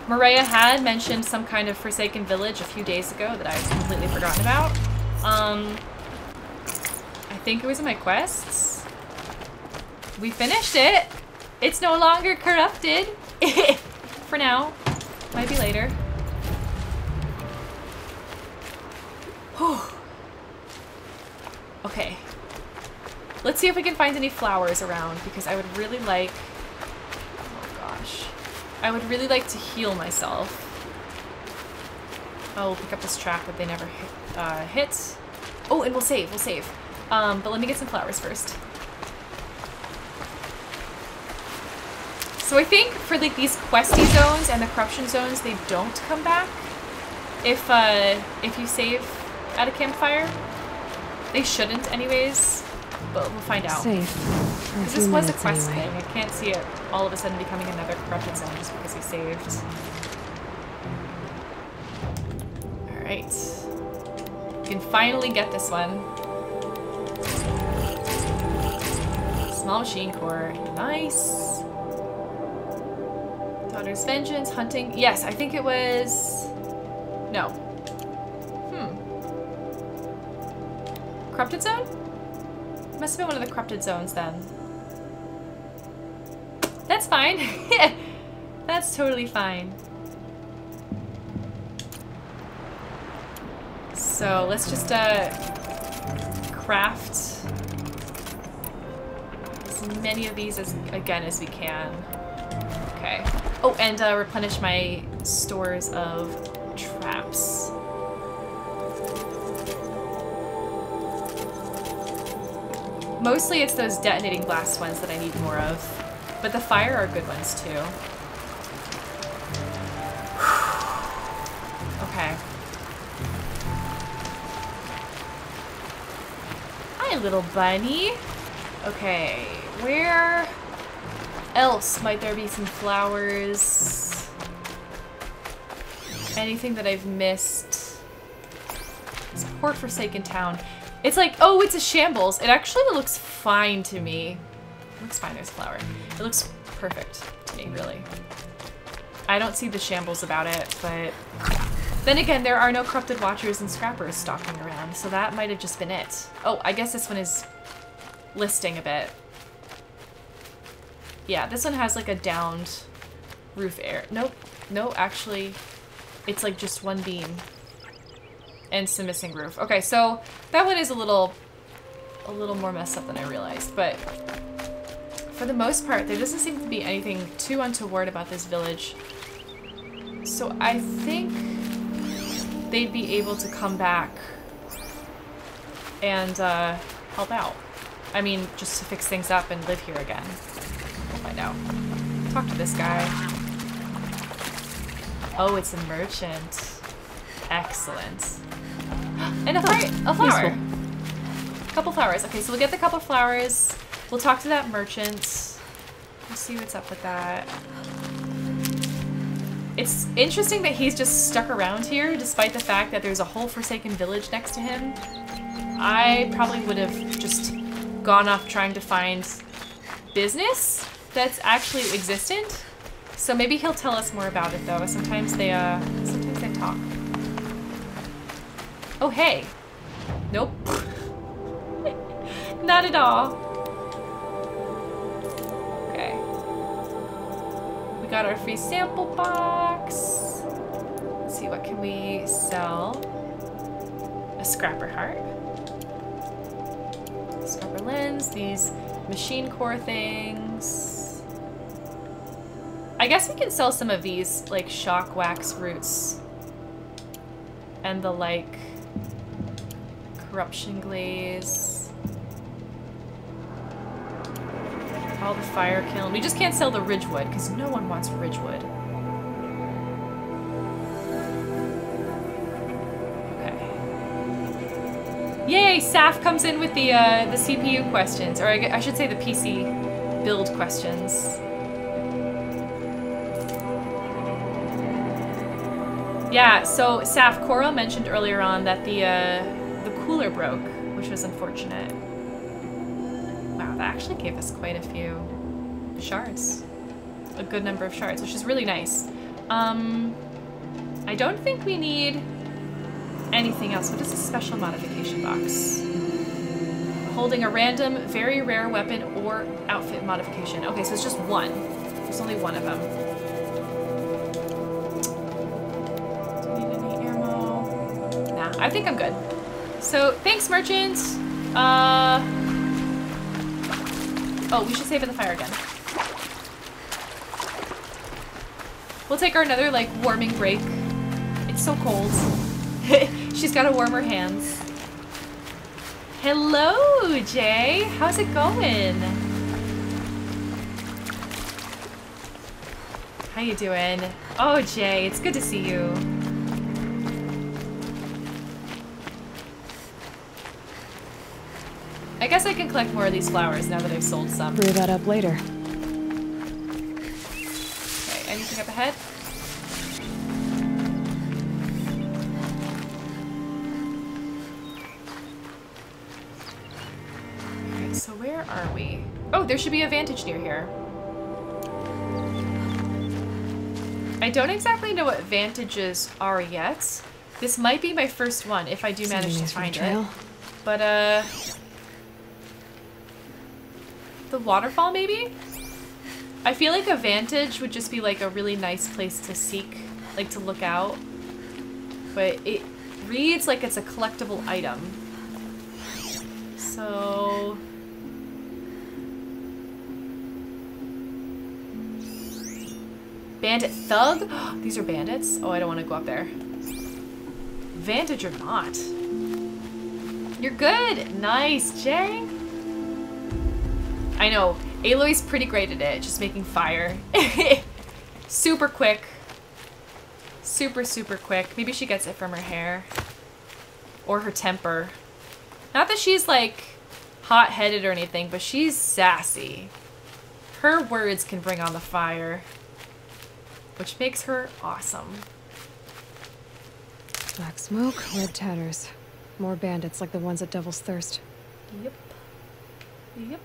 Maria had mentioned some kind of Forsaken Village a few days ago that I had completely forgotten about. Um, I think it was in my quests. We finished it. It's no longer corrupted. For now. Might be later. Whew. Okay. Let's see if we can find any flowers around because I would really like... Oh gosh. I would really like to heal myself. Oh, we'll pick up this trap that they never hit. Uh, hit. Oh, and we'll save, we'll save. Um, but let me get some flowers first. So I think for like these questy zones and the corruption zones, they don't come back if uh, if you save at a campfire. They shouldn't anyways, but we'll find out. Safe. For a Because few this was a quest anyway. thing. I can't see it all of a sudden becoming another corrupted zone just because he saved. Alright. We can finally get this one. Small machine core. Nice. Daughter's Vengeance, hunting. Yes, I think it was... No. Corrupted zone? Must have been one of the corrupted zones then. That's fine. That's totally fine. So let's just uh, craft as many of these as again as we can. Okay. Oh, and uh, replenish my stores of traps. Mostly it's those detonating blast ones that I need more of. But the fire are good ones too. okay. Hi, little bunny. Okay, where else might there be some flowers? Anything that I've missed? This poor forsaken town. It's like, oh, it's a shambles. It actually looks fine to me. It looks fine, there's a flower. It looks perfect to me, really. I don't see the shambles about it, but... Then again, there are no corrupted watchers and scrappers stalking around, so that might have just been it. Oh, I guess this one is listing a bit. Yeah, this one has like a downed roof air. Nope. No, actually, it's like just one beam. And some missing roof. Okay, so that one is a little, a little more messed up than I realized, but for the most part, there doesn't seem to be anything too untoward about this village. So I think they'd be able to come back and uh, help out. I mean, just to fix things up and live here again. We'll find out. Talk to this guy. Oh, it's a merchant. Excellent. And a, fire, a flower. Useful. Couple flowers. Okay, so we'll get the couple flowers. We'll talk to that merchant. Let's see what's up with that. It's interesting that he's just stuck around here, despite the fact that there's a whole Forsaken village next to him. I probably would have just gone off trying to find business that's actually existent. So maybe he'll tell us more about it though. Sometimes they uh sometimes they talk. Oh hey. Nope. Not at all. Okay. We got our free sample box. Let's see what can we sell. A scrapper heart. Scrapper lens, these machine core things. I guess we can sell some of these, like, shock wax roots. And the, like, corruption glaze. All the fire kiln. We just can't sell the Ridgewood, because no one wants Ridgewood. Okay. Yay! Saf comes in with the, uh, the CPU questions. Or I, I should say the PC build questions. Yeah, so Saf, Cora mentioned earlier on that the uh, the cooler broke, which was unfortunate. Wow, that actually gave us quite a few shards. A good number of shards, which is really nice. Um, I don't think we need anything else. What is a special modification box? Holding a random, very rare weapon or outfit modification. Okay, so it's just one. There's only one of them. Do we need any ammo? Nah, I think I'm good. So, thanks, merchant. Uh... Oh, we should save in the fire again. We'll take our another, like, warming break. It's so cold. She's gotta warm her hands. Hello, Jay. How's it going? How you doing? Oh, Jay, it's good to see you. I guess I can collect more of these flowers now that I've sold some. Brew that up later. Okay, anything up ahead? Alright, so where are we? Oh, there should be a vantage near here. I don't exactly know what vantages are yet. This might be my first one if I do manage to Something find it. But, uh... The waterfall, maybe? I feel like a vantage would just be like a really nice place to seek, like to look out. But it reads like it's a collectible item. So... Bandit Thug? These are bandits? Oh, I don't want to go up there. Vantage or not. You're good! Nice, Jay! I know. Aloy's pretty great at it, just making fire. super quick. Super, super quick. Maybe she gets it from her hair. Or her temper. Not that she's, like, hot-headed or anything, but she's sassy. Her words can bring on the fire. Which makes her awesome. Black smoke, red tatters. More bandits like the ones at Devil's Thirst. Yep. Yep.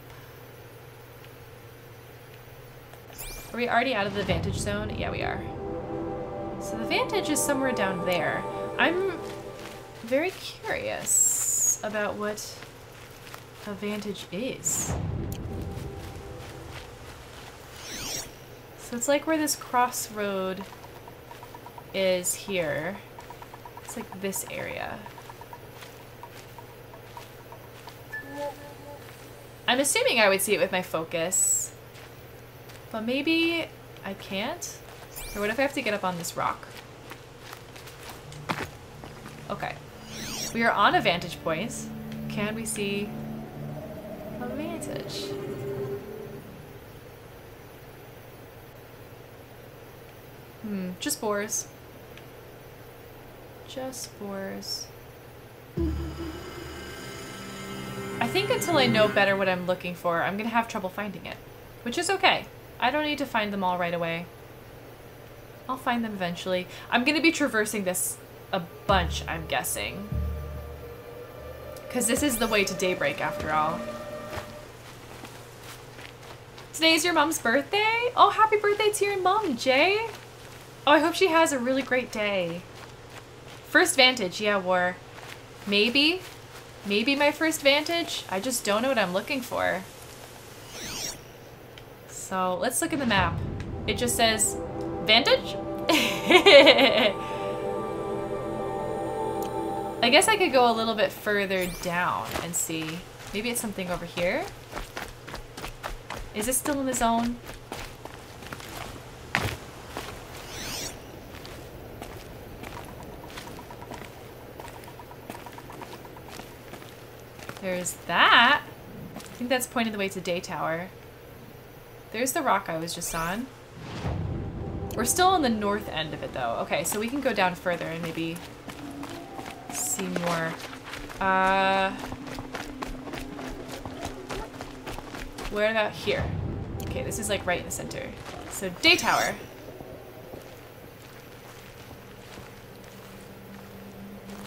Are we already out of the vantage zone? Yeah, we are. So the vantage is somewhere down there. I'm very curious about what a vantage is. So it's like where this crossroad is here. It's like this area. I'm assuming I would see it with my focus. But maybe I can't? Or what if I have to get up on this rock? Okay. We are on a vantage point. Can we see a vantage? Hmm, just boars. Just boars. I think until I know better what I'm looking for, I'm gonna have trouble finding it. Which is okay. I don't need to find them all right away. I'll find them eventually. I'm gonna be traversing this a bunch, I'm guessing. Because this is the way to daybreak, after all. Today's your mom's birthday? Oh, happy birthday to your mom, Jay! Oh, I hope she has a really great day. First vantage, yeah, war. Maybe. Maybe my first vantage. I just don't know what I'm looking for. So, let's look at the map. It just says, vantage? I guess I could go a little bit further down and see. Maybe it's something over here? Is this still in the zone? There's that. I think that's pointing the way to Daytower. There's the rock I was just on. We're still on the north end of it though. Okay, so we can go down further and maybe see more. Uh, where about here? Okay, this is like right in the center. So Daytower.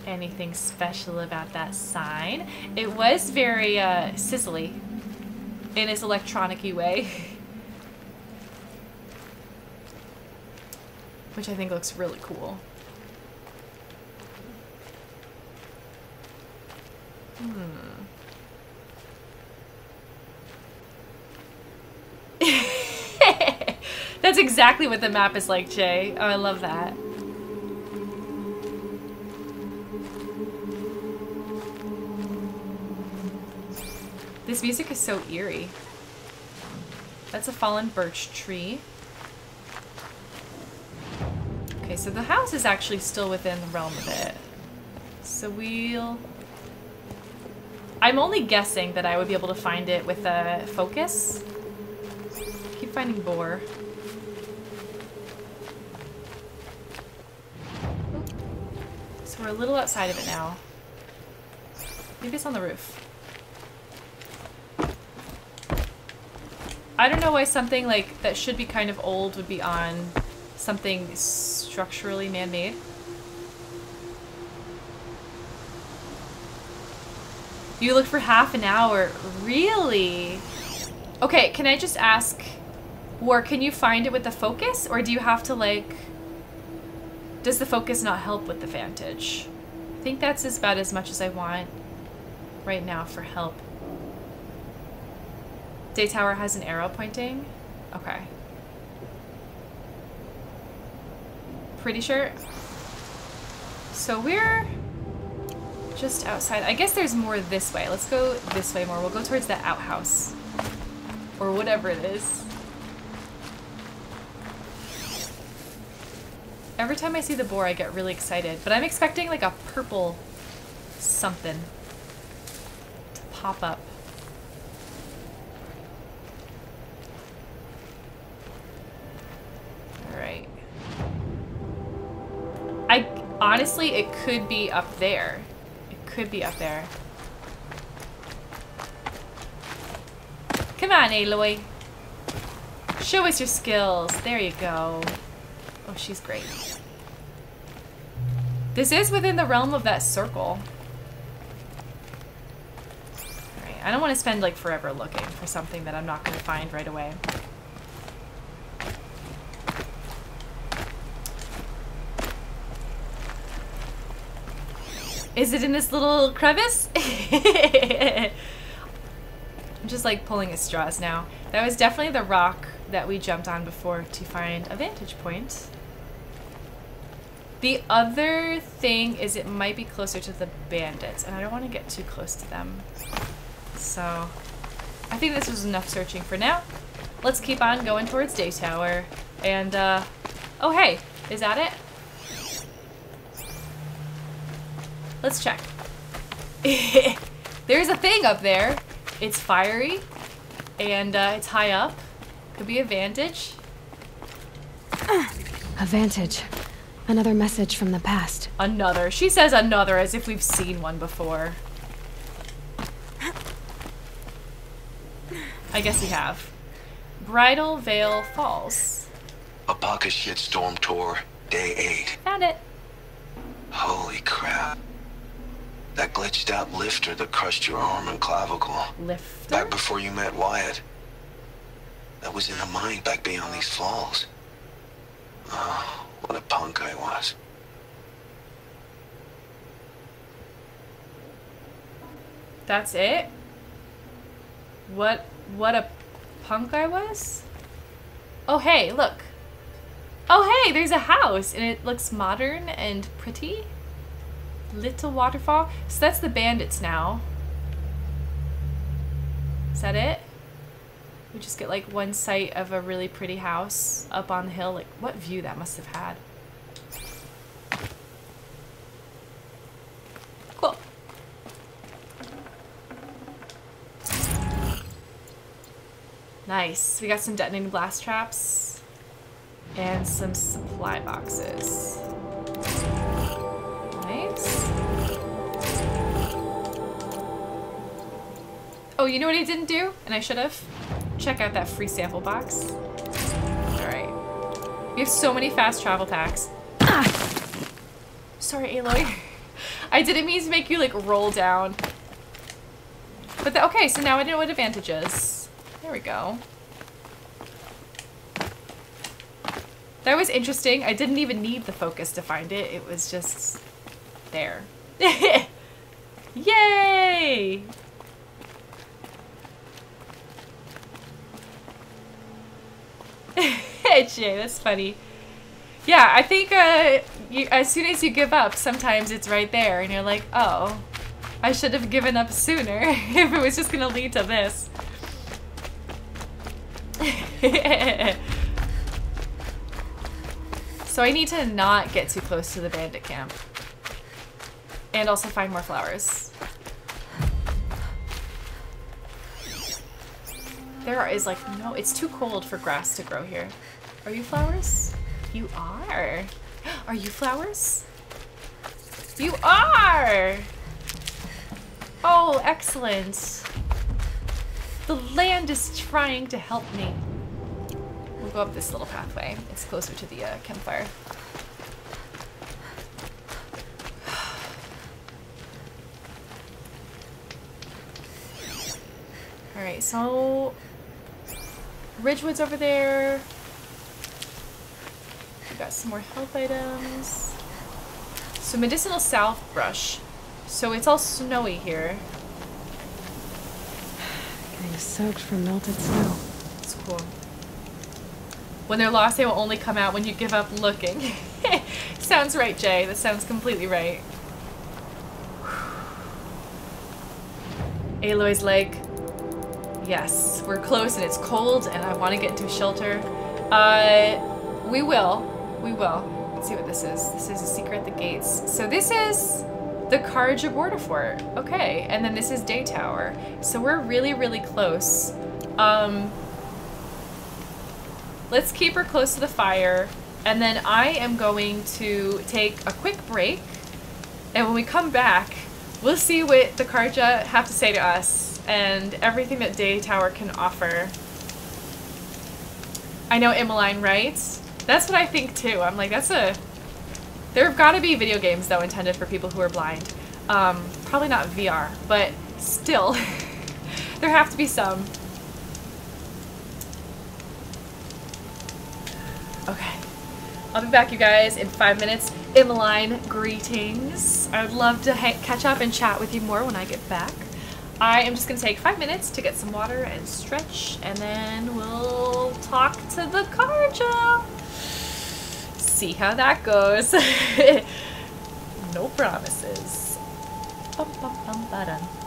Anything special about that sign? It was very uh, sizzly in its electronic way. Which I think looks really cool. Hmm. That's exactly what the map is like, Jay. Oh, I love that. This music is so eerie. That's a fallen birch tree. Okay, so the house is actually still within the realm of it. So we'll... I'm only guessing that I would be able to find it with a focus. Keep finding boar. So we're a little outside of it now. Maybe it's on the roof. I don't know why something like that should be kind of old would be on something structurally man-made. You look for half an hour. Really? Okay, can I just ask, or can you find it with the focus? Or do you have to like, does the focus not help with the vantage? I think that's about as much as I want right now for help. Daytower has an arrow pointing? Okay. Pretty sure. So we're just outside. I guess there's more this way. Let's go this way more. We'll go towards the outhouse. Or whatever it is. Every time I see the boar, I get really excited. But I'm expecting like a purple something to pop up. Honestly, it could be up there. It could be up there. Come on, Aloy. Show us your skills. There you go. Oh, she's great. This is within the realm of that circle. Alright, I don't want to spend like forever looking for something that I'm not going to find right away. Is it in this little crevice? I'm just like pulling at straws now. That was definitely the rock that we jumped on before to find a vantage point. The other thing is it might be closer to the bandits, and I don't want to get too close to them. So, I think this was enough searching for now. Let's keep on going towards Daytower. And, uh, oh hey, is that it? Let's check. There's a thing up there. It's fiery, and uh, it's high up. Could be a vantage. A vantage. Another message from the past. Another. She says another as if we've seen one before. I guess we have. Bridal Veil Falls. Apaka Shitstorm Tour, Day 8. Found it. Holy crap. That glitched out lifter that crushed your arm and clavicle. Lifter? Back before you met Wyatt. That was in a mine back beyond these falls. Oh, what a punk I was. That's it? What what a punk I was? Oh hey, look. Oh hey, there's a house and it looks modern and pretty. Little waterfall. So that's the bandits now. Is that it? We just get like one sight of a really pretty house up on the hill. Like what view that must have had. Cool. Nice. We got some detonating blast traps and some supply boxes. Oh, you know what I didn't do? And I should have? Check out that free sample box. Alright. We have so many fast travel packs. Ah! Sorry, Aloy. I didn't mean to make you, like, roll down. But, the, okay, so now I know what advantage is. There we go. That was interesting. I didn't even need the focus to find it. It was just there. Yay! Jay, that's funny. Yeah, I think uh, you, as soon as you give up, sometimes it's right there, and you're like, oh, I should have given up sooner if it was just gonna lead to this. so I need to not get too close to the bandit camp. And also find more flowers. There is like no, it's too cold for grass to grow here. Are you flowers? You are. Are you flowers? You are! Oh, excellent. The land is trying to help me. We'll go up this little pathway. It's closer to the uh, campfire. Alright, so... Ridgewood's over there. We got some more health items. So medicinal south brush. So it's all snowy here. Getting soaked from melted snow. It's cool. When they're lost, they will only come out when you give up looking. sounds right, Jay. That sounds completely right. Aloy's like, yes, we're close and it's cold and I want to get into shelter. Uh, we will. We will. Let's see what this is. This is a secret at the gates. So this is the Carja border fort. Okay, and then this is Daytower. So we're really, really close. Um, let's keep her close to the fire. And then I am going to take a quick break. And when we come back, we'll see what the Carja have to say to us and everything that Daytower can offer. I know Emmeline, writes. That's what I think too. I'm like, that's a... There have got to be video games, though, intended for people who are blind. Um, probably not VR, but still, there have to be some. Okay. I'll be back, you guys, in five minutes. Emmeline, greetings. I would love to catch up and chat with you more when I get back. I am just going to take five minutes to get some water and stretch, and then we'll talk to the Carja. See how that goes. no promises. Bum, bum, bum,